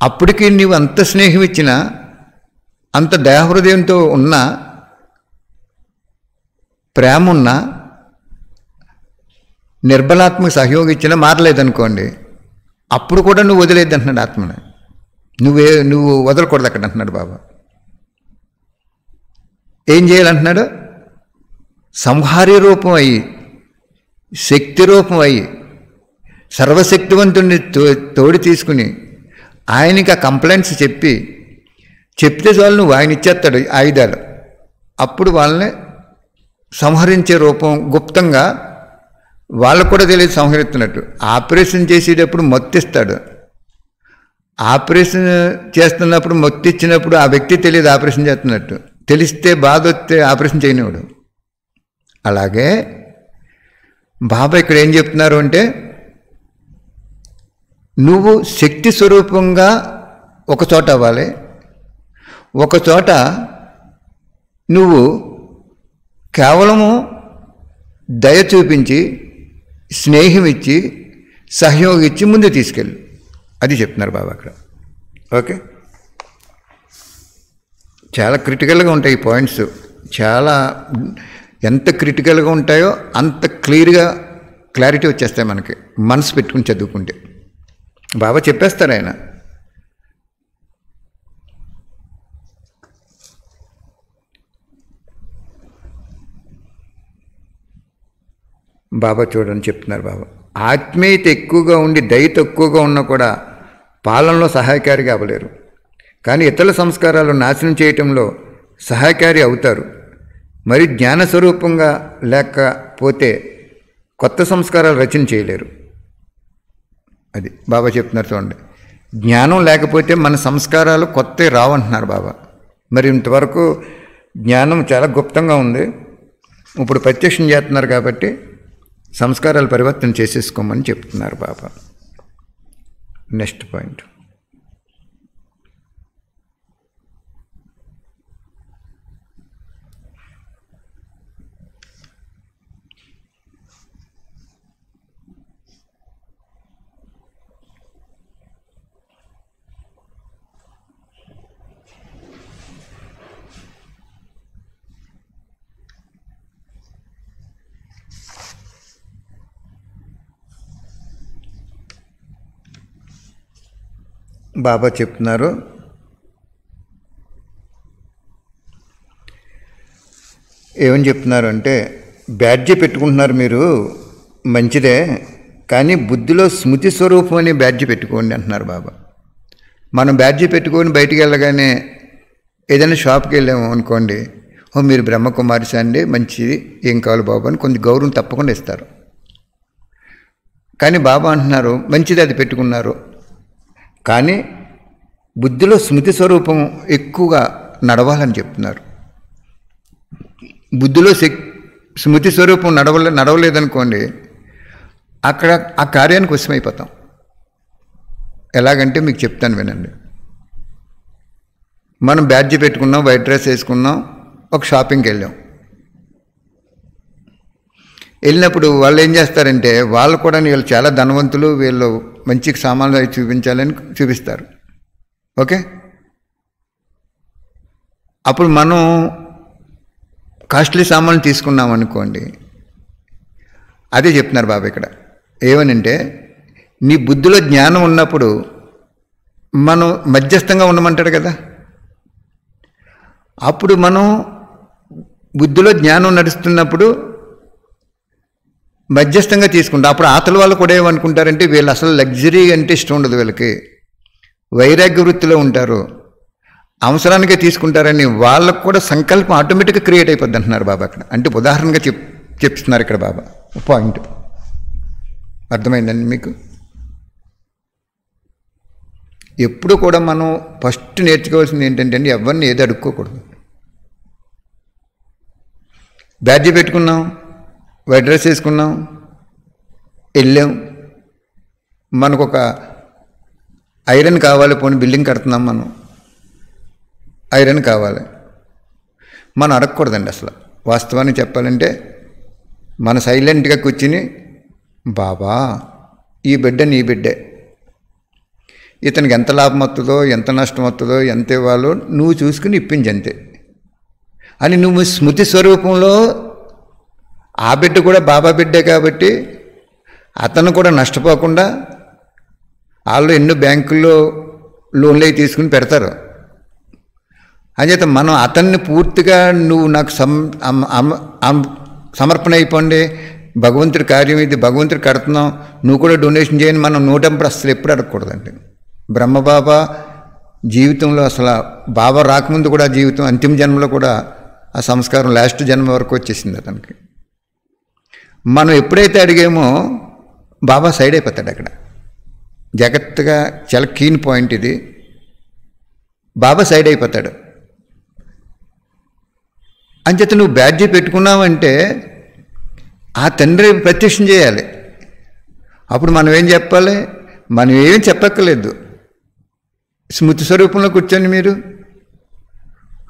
అప్పటికి నీవు అంత స్నేహం ఇచ్చినా అంత దయాహృదయంతో ఉన్నా ప్రేమ ఉన్నా నిర్బలాత్మక సహయోగం ఇచ్చినా మారలేదనుకోండి అప్పుడు కూడా నువ్వు వదిలేదంటున్నాడు ఆత్మని. నువ్వే నువ్వు వదలకూడదు అక్కడ అంటున్నాడు బాబా. ఏం చేయాలంటున్నాడు? సంహార్య రూపం అయ్యి శక్తి రూపం అయ్యి సర్వశక్తివంతుడిని తో తోడి తీసుకుని ఆయనకి ఆ కంప్లైంట్స్ చెప్పి చెప్తే చాలు నువ్వు ఆయన ఇచ్చేస్తాడు ఆయుధాలు. అప్పుడు వాళ్ళని సంహరించే రూపం గుప్తంగా వాళ్ళకు కూడా తెలియదు సంహరిస్తున్నట్టు. ఆపరేషన్ చేసేటప్పుడు మత్తిస్తాడు ఆపరేషన్ చేస్తున్నప్పుడు మొత్తిచ్చినప్పుడు ఆ వ్యక్తి తెలియదు ఆపరేషన్ చేస్తున్నట్టు. తెలిస్తే బాధ వస్తే ఆపరేషన్ చేయనివాడు అలాగే బాబా ఇక్కడ ఏం చెప్తున్నారు అంటే నువ్వు శక్తి స్వరూపంగా ఒక చోట అవ్వాలి. ఒక చోట నువ్వు కేవలము దయ చూపించి స్నేహం ఇచ్చి సహయోగం ఇచ్చి ముందు తీసుకెళ్ళు. అది చెప్తున్నారు బాబా అక్కడ. ఓకే? చాలా క్రిటికల్గా ఉంటాయి ఈ పాయింట్స్. చాలా ఎంత క్రిటికల్గా ఉంటాయో అంత క్లియర్గా క్లారిటీ వచ్చేస్తాయి మనకి. మనసు పెట్టుకుని చదువుకుంటే. బాబా చెప్పేస్తారు ఆయన. బాబా చూడని చెప్తున్నారు బాబా. ఆత్మీయత ఎక్కువగా ఉండి దయ తక్కువగా ఉన్నా కూడా పాలనలో సహాయకారిగా అవ్వలేరు. కానీ ఇతరుల సంస్కారాలు నాశనం చేయటంలో సహాయకారి అవుతారు. మరి జ్ఞాన స్వరూపంగా లేకపోతే కొత్త సంస్కారాలు రచన చేయలేరు. అది బాబా చెప్తున్నారు చూడండి. జ్ఞానం లేకపోతే మన సంస్కారాలు కొత్త రావంటున్నారు బాబా. మరి ఇంతవరకు జ్ఞానం చాలా గుప్తంగా ఉంది. ఇప్పుడు ప్రత్యక్షం చేస్తున్నారు కాబట్టి సంస్కారాలు పరివర్తన చేసేసుకోమని చెప్తున్నారు బాబా. నెక్స్ట్ పాయింట్ బాబా చెప్తున్నారు. ఏమని చెప్తున్నారు అంటే బ్యాడ్జీ పెట్టుకుంటున్నారు మీరు మంచిదే కానీ బుద్ధిలో స్మృతి స్వరూపం అనే బ్యాడ్జీ పెట్టుకోండి అంటున్నారు బాబా. మనం బ్యాడ్జీ పెట్టుకొని బయటికి వెళ్ళగానే ఏదైనా షాప్కి వెళ్ళాము అనుకోండి ఓ మీరు బ్రహ్మకుమారిసా అండి మంచిది ఏం కావాలి బాబు అని కొంచెం గౌరవం తప్పకుండా ఇస్తారు. కానీ బాబా అంటున్నారు మంచిది అది పెట్టుకున్నారు. కానీ బుద్ధిలో స్మృతి స్వరూపం ఎక్కువగా నడవాలని చెప్తున్నారు. బుద్ధిలో శక్ స్మృతి స్వరూపం నడవలే నడవలేదనుకోండి అక్కడ ఆ కార్యానికి వశమైపోతాం. ఎలాగంటే మీకు చెప్తాను వినండి. మనం బ్యాడ్జీ పెట్టుకున్నాం వైట్ డ్రెస్ వేసుకున్నాం ఒక షాపింగ్కి వెళ్ళాం. వెళ్ళినప్పుడు వాళ్ళు ఏం చేస్తారంటే వాళ్ళు కూడా వీళ్ళు చాలా ధనవంతులు వీళ్ళు మంచి సామాన్లు అవి చూపించాలని చూపిస్తారు. ఓకే? అప్పుడు మనం కాస్ట్లీ సామాన్లు తీసుకున్నాం అనుకోండి. అదే చెప్తున్నారు బాబు ఇక్కడ. ఏమనంటే నీ బుద్ధిలో జ్ఞానం ఉన్నప్పుడు మనం మధ్యస్థంగా ఉండమంటాడు కదా. అప్పుడు మనం బుద్ధిలో జ్ఞానం నడుస్తున్నప్పుడు మధ్యస్థంగా తీసుకుంటాం. అప్పుడు ఆతల వాళ్ళు కూడా ఏమనుకుంటారంటే వీళ్ళు అసలు లగ్జరీ అంటే ఇష్టం ఉండదు వీళ్ళకి. వైరాగ్య వృత్తిలో ఉంటారు. అవసరానికే తీసుకుంటారని వాళ్ళకు కూడా సంకల్పం ఆటోమేటిక్గా క్రియేట్ అయిపోద్ది అంటున్నారు బాబా అక్కడ. అంటే ఉదాహరణగా చెప్ చెప్తున్నారు ఇక్కడ బాబా. పాయింట్ అర్థమైందండి మీకు? ఎప్పుడు కూడా మనం ఫస్ట్ నేర్చుకోవాల్సింది ఏంటంటే అండి ఎవరిని ఏది అడుక్కోకూడదు. బ్యాడ్జీ పెట్టుకున్నాం. వైట్ డ్రెస్ వేసుకున్నాం. వెళ్ళాం. మనకు ఒక ఐరన్ కావాలి పోనీ బిల్డింగ్ కడుతున్నాం మనం. ఐరన్ కావాలి. మనం అడగకూడదండి అసలు. వాస్తవాన్ని చెప్పాలంటే మన సైలెంట్గా కూర్చుని బాబా ఈ బిడ్డ నీ బిడ్డే. ఇతనికి ఎంత లాభం వస్తుందో ఎంత నష్టం వస్తుందో ఎంత ఇవ్వాలో నువ్వు చూసుకుని ఇప్పించంతే. అని నువ్వు స్మృతి స్వరూపంలో ఆ బిడ్డ కూడా బాబా బిడ్డే కాబట్టి అతను కూడా నష్టపోకుండా వాళ్ళు ఎన్నో బ్యాంకుల్లో లోన్లు అవి తీసుకుని పెడతారు. అంచేత మనం అతన్ని పూర్తిగా నువ్వు నాకు సం అమ్- సమర్పణ అయిపోండి. భగవంతుడి కార్యం ఇది భగవంతుడు కడుతున్నాం. నువ్వు కూడా డొనేషన్ చేయని మనం నూటంపుడు అసలు ఎప్పుడు అడగకూడదండి. బ్రహ్మబాబా జీవితంలో అసలు బాబా రాకముందు కూడా జీవితం అంతిమ జన్మలో కూడా ఆ సంస్కారం లాస్ట్ జన్మ వరకు వచ్చేసింది అతనికి. మనం ఎప్పుడైతే అడిగామో బాబా సైడ్ అయిపోతాడు అక్కడ. జాగ్రత్తగా చాలా కీన్ పాయింట్ ఇది. బాబా సైడ్ అయిపోతాడు. అంచేత నువ్వు బ్యాడ్జీ పెట్టుకున్నావంటే ఆ తండ్రి ప్రత్యక్షం చేయాలి. అప్పుడు మనం ఏం చెప్పాలి? మనం ఏం చెప్పక్కర్లేదు. స్మృతి స్వరూపంలో కూర్చొని మీరు.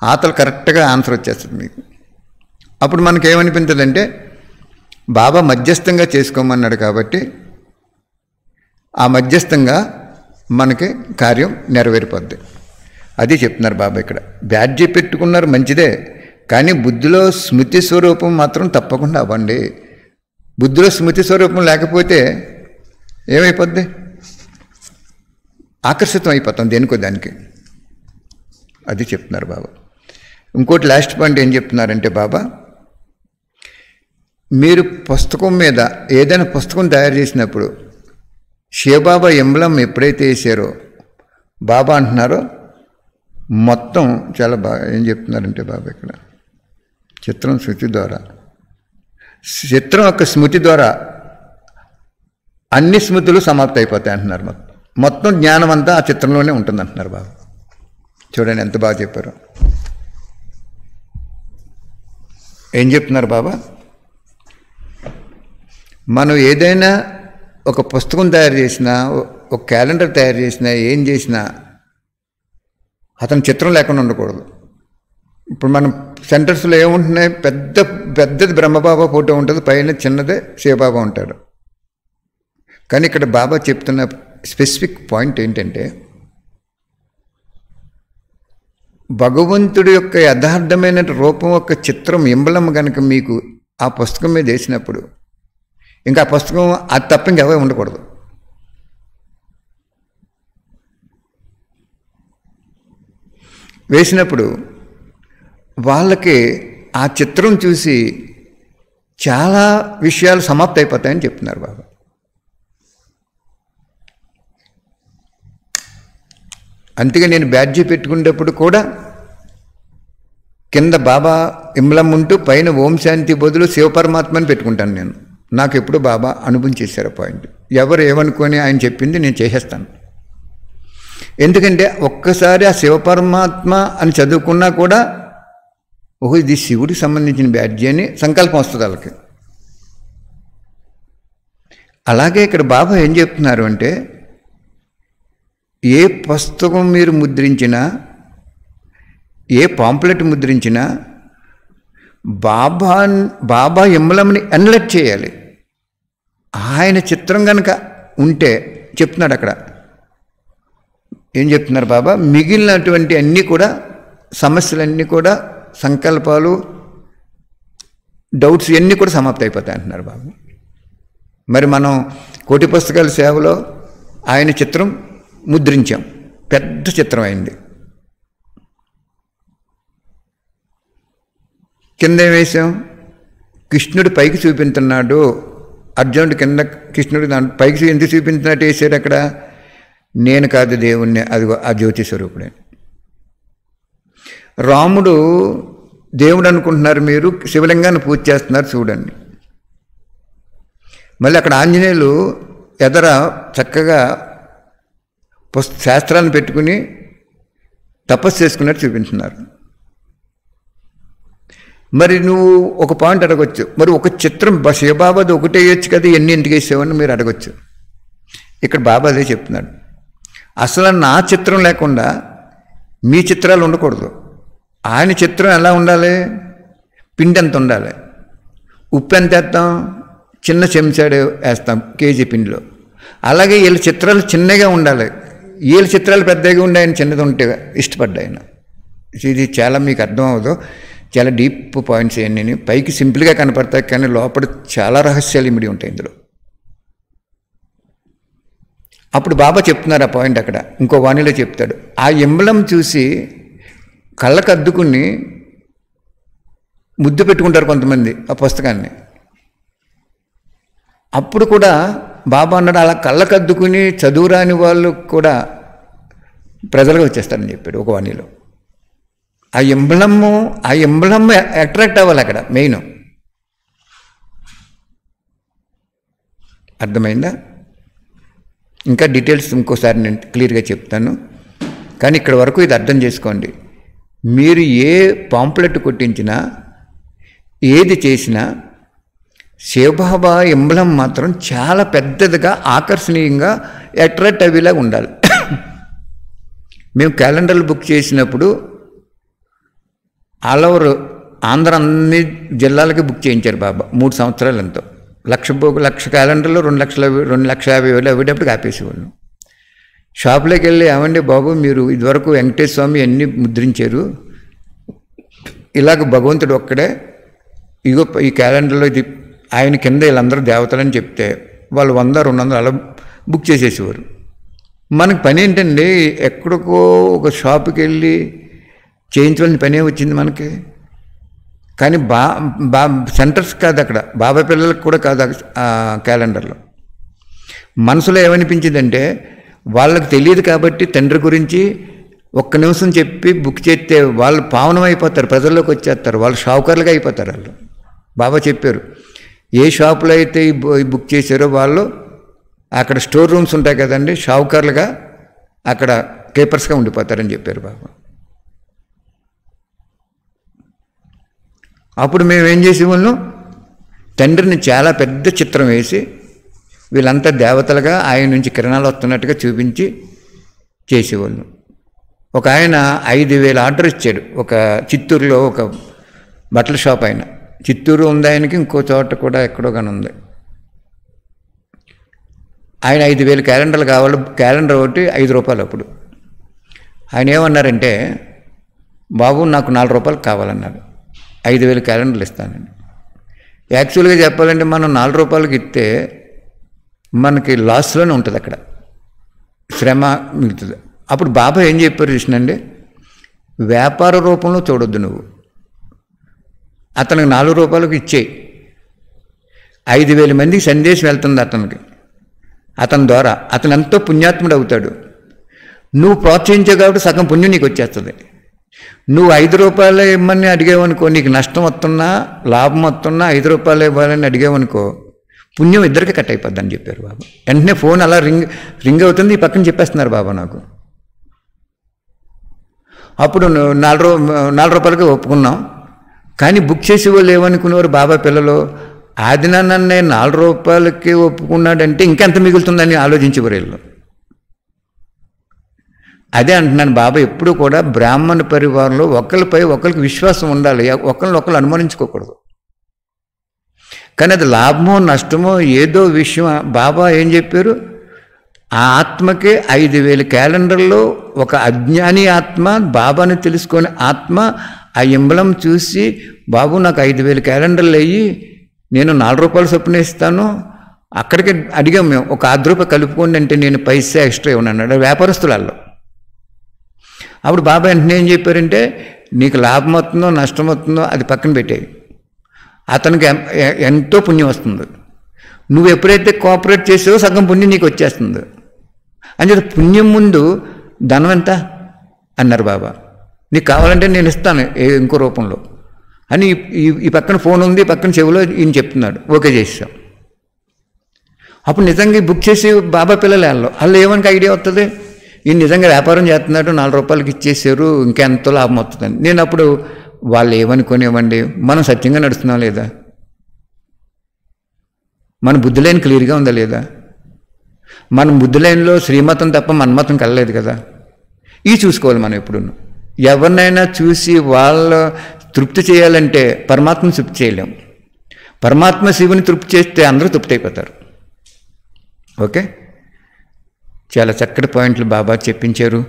ఆతలు కరెక్ట్గా ఆన్సర్ వచ్చేస్తుంది మీకు. అప్పుడు మనకేమనిపించదంటే బాబా మధ్యస్థంగా చేసుకోమన్నాడు కాబట్టి ఆ మధ్యస్థంగా మనకి కార్యం నెరవేరిపోద్ది. అది చెప్తున్నారు బాబా ఇక్కడ. బ్యాడ్జీ పెట్టుకున్నారు మంచిదే కానీ బుద్ధిలో స్మృతి స్వరూపం మాత్రం తప్పకుండా అవ్వండి. బుద్ధిలో స్మృతి స్వరూపం లేకపోతే ఏమైపోద్ది? ఆకర్షితం అయిపోతాం దేనికో దానికి. అది చెప్తున్నారు బాబా. ఇంకోటి లాస్ట్ పాయింట్ ఏం చెప్తున్నారంటే బాబా మీరు పుస్తకం మీద ఏదైనా పుస్తకం తయారు చేసినప్పుడు శివబాబా ఎంబలం ఎప్పుడైతే వేసారో బాబా అంటున్నారో మొత్తం చాలా బాగా ఏం చెప్తున్నారంటే బాబా ఇక్కడ? చిత్రం శృతి ద్వారా. చిత్రం యొక్క స్మృతి ద్వారా అన్ని స్మృతులు సమాప్తి అయిపోతాయి అంటున్నారు మొత్తం. మొత్తం జ్ఞానం అంతా ఆ చిత్రంలోనే ఉంటుంది అంటున్నారు బాబు. చూడండి ఎంత బాగా చెప్పారు. ఏం చెప్తున్నారు బాబా? మనం ఏదైనా ఒక పుస్తకం తయారు చేసినా ఒక క్యాలెండర్ తయారు చేసినా ఏం చేసినా అతని చిత్రం లేకుండా ఉండకూడదు. ఇప్పుడు మనం సెంటర్స్లో ఏముంటున్నాయి? పెద్ద పెద్దది బ్రహ్మబాబా ఫోటో ఉంటుంది పైన చిన్నదే శివబాబా ఉంటాడు కానీ ఇక్కడ బాబా చెప్తున్న స్పెసిఫిక్ పాయింట్ ఏంటంటే భగవంతుడి యొక్క యథార్థమైన రూపం యొక్క చిత్రం ఎంబలం కనుక మీకు ఆ పుస్తకం మీద వేసినప్పుడు ఇంకా పుస్తకం అది తప్ప ఇంకెవరే ఉండకూడదు. వేసినప్పుడు వాళ్ళకి ఆ చిత్రం చూసి చాలా విషయాలు సమాప్తి అయిపోతాయని చెప్తున్నారు బాబా. అందుకే నేను బ్యాడ్జీ పెట్టుకునేటప్పుడు కూడా కింద బాబా ఇమ్లం ఉంటూ పైన ఓం శాంతి బదులు శివపరమాత్మని పెట్టుకుంటాను నేను. నాకు ఎప్పుడు బాబా అనుభవించేశారు పాయింట్ ఎవరు ఏమనుకొని ఆయన చెప్పింది నేను చేసేస్తాను. ఎందుకంటే ఒక్కసారి ఆ శివపరమాత్మ అని చదువుకున్నా కూడా ఓహో ఇది శివుడికి సంబంధించిన బ్యాడ్జీ అని సంకల్పం వస్తుంది వాళ్ళకి. అలాగే ఇక్కడ బాబా ఏం చెప్తున్నారు అంటే ఏ పుస్తకం మీరు ముద్రించినా ఏ పాంప్లెట్ ముద్రించినా బాబా బాబా ఎమ్మలమ్మని ఎన్లెట్ చేయాలి. ఆయన చిత్రం కనుక ఉంటే చెప్తున్నాడు అక్కడ. ఏం చెప్తున్నారు బాబా? మిగిలినటువంటి అన్నీ కూడా సమస్యలన్నీ కూడా సంకల్పాలు డౌట్స్ ఇవన్నీ కూడా సమాప్తి అయిపోతాయి అంటున్నారు బాబు. మరి మనం కోటి పుస్తకాల సేవలో ఆయన చిత్రం ముద్రించాం. పెద్ద చిత్రం అయింది. కింద ఏం వేసాం? కృష్ణుడు పైకి చూపించున్నాడు అర్జునుడు కింద కృష్ణుడు దాని పైకి ఎందుకు చూపించినట్టు వేసాడు అక్కడ? నేను కాదు దేవుణ్ణి అది ఆ జ్యోతి స్వరూపుడే. రాముడు దేవుడు అనుకుంటున్నారు మీరు శివలింగాన్ని పూజ చేస్తున్నారు చూడండి. మళ్ళీ అక్కడ ఆంజనేయులు ఎదర చక్కగా పుస్త శాస్త్రాలను పెట్టుకుని తపస్సు చేసుకున్నట్టు చూపించున్నారు. మరి నువ్వు ఒక పాయింట్ అడగొచ్చు. మరి ఒక చిత్రం బ- శివబాబాది ఒకటే వేయచ్చు కదా ఎన్ని ఇంటికి వేసేవని మీరు అడగొచ్చు. ఇక్కడ బాబా అదే చెప్తున్నాడు. అసలు నా చిత్రం లేకుండా మీ చిత్రాలు ఉండకూడదు. ఆయన చిత్రం ఎలా ఉండాలి? పిండి ఎంత ఉండాలి? ఉప్పు ఎంత వేస్తాం? చిన్న చెంచాడు వేస్తాం కేజీ పిండిలో. అలాగే వీళ్ళ చిత్రాలు చిన్నగా ఉండాలి. వీళ్ళ చిత్రాలు పెద్దగా ఉండి ఆయన చిన్నది ఉంటే ఇష్టపడ్డాయన. ఇది చాలా మీకు అర్థం అవ్వదు. చాలా డీప్ పాయింట్స్ ఇవన్నీ పైకి సింపుల్గా కనపడతాయి కానీ లోపల చాలా రహస్యాలు ఇమిడి ఉంటాయి ఇందులో. అప్పుడు బాబా చెప్తున్నారు ఆ పాయింట్ అక్కడ. ఇంకో వాణిలో చెప్తాడు. ఆ ఎంబలం చూసి కళ్ళకు అద్దుకుని ముద్దు పెట్టుకుంటారు కొంతమంది ఆ పుస్తకాన్ని. అప్పుడు కూడా బాబా అన్నాడు అలా కళ్ళకద్దుకుని చదువురాని వాళ్ళు కూడా ప్రజలుగా వచ్చేస్తారని చెప్పాడు ఒక వాణిలో. ఆ ఎంబలము ఆ ఎంబలమ్ అట్రాక్ట్ అవ్వాలి అక్కడ మెయిన్. అర్థమైందా? ఇంకా డీటెయిల్స్ ఇంకోసారి నేను క్లియర్గా చెప్తాను. కానీ ఇక్కడ వరకు ఇది అర్థం చేసుకోండి. మీరు ఏ పాంప్లెట్ కొట్టించినా ఏది చేసినా శివబాబా ఎంబలం మాత్రం చాలా పెద్దదిగా ఆకర్షణీయంగా అట్రాక్ట్ అయ్యేలా ఉండాలి. మేము క్యాలెండర్లు బుక్ చేసినప్పుడు ఆల్ ఓవర్ ఆంధ్ర అన్ని జిల్లాలకి బుక్ చేయించారు బాబా. మూడు సంవత్సరాలు ఎంతో. లక్ష లక్ష క్యాలెండర్లో రెండు లక్షల రెండు లక్షల యాభై వేలు అవ్వేటప్పుడు ఆపేసేవాళ్ళు. షాప్లోకి వెళ్ళి ఏమండి బాబు మీరు ఇదివరకు వెంకటేశ్వర స్వామి అన్నీ ముద్రించారు? ఇలాగ భగవంతుడు ఒక్కడే. ఇగో ఈ క్యాలెండర్లో ఇది ఆయన కింద వీళ్ళందరూ దేవతలని చెప్తే వాళ్ళు వంద రెండు వందలు అలా బుక్ చేసేసేవారు. మనకు పని ఏంటండి ఎక్కడికో ఒక షాప్కి వెళ్ళి చేయించవలసిన పనే వచ్చింది మనకి. కానీ బా బా సెంటర్స్ కాదు అక్కడ. బాబా పిల్లలకు కూడా కాదు క్యాలెండర్లో మనసులో ఏమనిపించిందంటే వాళ్ళకి తెలియదు కాబట్టి తండ్రి గురించి ఒక్క నిమిషం చెప్పి బుక్ చేస్తే వాళ్ళు పావనం అయిపోతారు ప్రజల్లోకి వచ్చేస్తారు వాళ్ళు షావుకారులుగా అయిపోతారు వాళ్ళు. బాబా చెప్పారు ఏ షాపులో అయితే బుక్ చేశారో వాళ్ళు అక్కడ స్టోర్ రూమ్స్ ఉంటాయి కదండి షావుకారులుగా అక్కడ కేపర్స్గా ఉండిపోతారని చెప్పారు బాబా. అప్పుడు మేము ఏం చేసేవాళ్ళం? తండ్రిని చాలా పెద్ద చిత్రం వేసి వీళ్ళంతా దేవతలుగా ఆయన నుంచి కిరణాలు వస్తున్నట్టుగా చూపించి చేసేవాళ్ళం. ఒక ఆయన ఐదు వేలు ఆర్డర్ ఇచ్చాడు. ఒక చిత్తూరులో ఒక బట్టల షాప్ ఆయన. చిత్తూరు ఉంది ఆయనకి ఇంకో చోట కూడా ఎక్కడో కానీ ఉంది. ఆయన ఐదు వేలు క్యాలెండర్లు కావాలి క్యాలెండర్ ఒకటి ఐదు రూపాయలు అప్పుడు. ఆయన ఏమన్నారంటే బాబు నాకు నాలుగు రూపాయలు కావాలన్నారు. ఐదు వేలు క్యాలెండర్లు ఇస్తానండి. యాక్చువల్గా చెప్పాలంటే మనం నాలుగు రూపాయలకి ఇస్తే మనకి లాస్లోనే ఉంటుంది అక్కడ. శ్రమ మిగుతుంది అప్పుడు బాబా ఏం చెప్పారు చూసినండి? వ్యాపార రూపంలో చూడొద్దు నువ్వు. అతనికి నాలుగు రూపాయలకు ఇచ్చేయి ఐదు వేల మందికి సందేశం వెళ్తుంది అతనికి. అతని ద్వారా. అతను ఎంతో పుణ్యాత్ముడు అవుతాడు. నువ్వు ప్రోత్సహించావు కాబట్టి సగం పుణ్యం నీకు వచ్చేస్తుంది. నువ్వు ఐదు రూపాయలే ఇమ్మని అడిగావనుకో నీకు నష్టం వస్తున్నా లాభం వస్తున్నా ఐదు రూపాయలు ఇవ్వాలని అడిగావనుకో పుణ్యం ఇద్దరికి కట్ అయిపోద్ది అని చెప్పారు బాబు. వెంటనే ఫోన్ అలా రింగ్ రింగ్ అవుతుంది ఈ పక్కన చెప్పేస్తున్నారు బాబా నాకు. అప్పుడు నాలుగు రూ నాలుగు రూపాయలకి ఒప్పుకున్నాం. కానీ బుక్ చేసి వాళ్ళు ఏమనుకునేవారు బాబా పిల్లలు? ఆది నన్నే నాలుగు రూపాయలకి ఒప్పుకున్నాడంటే ఇంకెంత మిగులుతుందని ఆలోచించేవారు వీళ్ళు. అదే అంటున్నాను బాబా ఎప్పుడు కూడా బ్రాహ్మణ పరివారంలో ఒకరిపై ఒకరికి విశ్వాసం ఉండాలి. ఒకరిని ఒకరు అనుమానించుకోకూడదు. కానీ అది లాభమో నష్టమో ఏదో విషయం బాబా ఏం చెప్పారు? ఆ ఆత్మకే ఐదు వేల క్యాలెండర్లో ఒక అజ్ఞాని ఆత్మ బాబాని తెలుసుకొని ఆత్మ ఆ ఇంబలం చూసి బాబు నాకు ఐదు వేలు క్యాలెండర్లు అయ్యి నేను నాలుగు రూపాయలు చొప్పున ఇస్తాను. అక్కడికి అడిగాం మేము ఒక ఆరు రూపాయలు కలుపుకోండి అంటే నేను పైసా ఎక్స్ట్రా ఇవ్వను అన్నాడు. వ్యాపారస్తులలో అప్పుడు బాబా వెంటనే ఏం చెప్పారంటే నీకు లాభం వస్తుందో నష్టం వస్తుందో అది పక్కన పెట్టేది అతనికి ఎంతో పుణ్యం వస్తుంది. నువ్వు ఎప్పుడైతే కోఆపరేట్ చేసావో సగం పుణ్యం నీకు వచ్చేస్తుంది. అంటే పుణ్యం ముందు ధనం ఎంత? అన్నారు బాబా. నీకు కావాలంటే నేను ఇస్తాను ఇంకో రూపంలో. అని ఈ- ఈ పక్కన ఫోన్ ఉంది పక్కన చెవిలో ఈయన చెప్తున్నాడు. ఓకే చేసాం అప్పుడు నిజంగా ఈ బుక్ చేసి బాబా పిల్లలు వాళ్ళు వాళ్ళు ఏమనికి ఐడియా వస్తుంది ఈ నిజంగా వ్యాపారం చేస్తున్నాడు నాలుగు రూపాయలకి ఇచ్చేసారు ఇంకెంతో లాభం వస్తుందని. నేను అప్పుడు వాళ్ళు ఏమనుకునేవ్వండి మనం సత్యంగా నడుస్తున్నాం లేదా? మన బుద్ధి లైన్ క్లియర్గా ఉందా లేదా? మన బుద్ధి లైన్లో శ్రీమతం తప్ప మన్మతం కలలేదు కదా? ఇవి చూసుకోవాలి మనం ఎప్పుడు ఎవరినైనా చూసి వాళ్ళ తృప్తి చేయాలంటే పరమాత్మను తృప్తి చేయలేం. పరమాత్మ శివుని తృప్తి చేస్తే అందరూ తృప్తి అయిపోతారు. ఓకే? చాలా చక్కటి పాయింట్లు బాబా చెప్పించారు.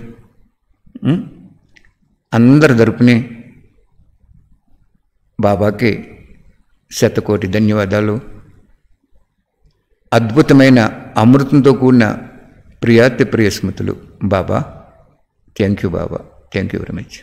అందరి తరపుని బాబాకి శతకోటి ధన్యవాదాలు. అద్భుతమైన అమృతంతో కూడిన ప్రియాతి ప్రియ స్మృతులు Baba thank you Baba thank you very much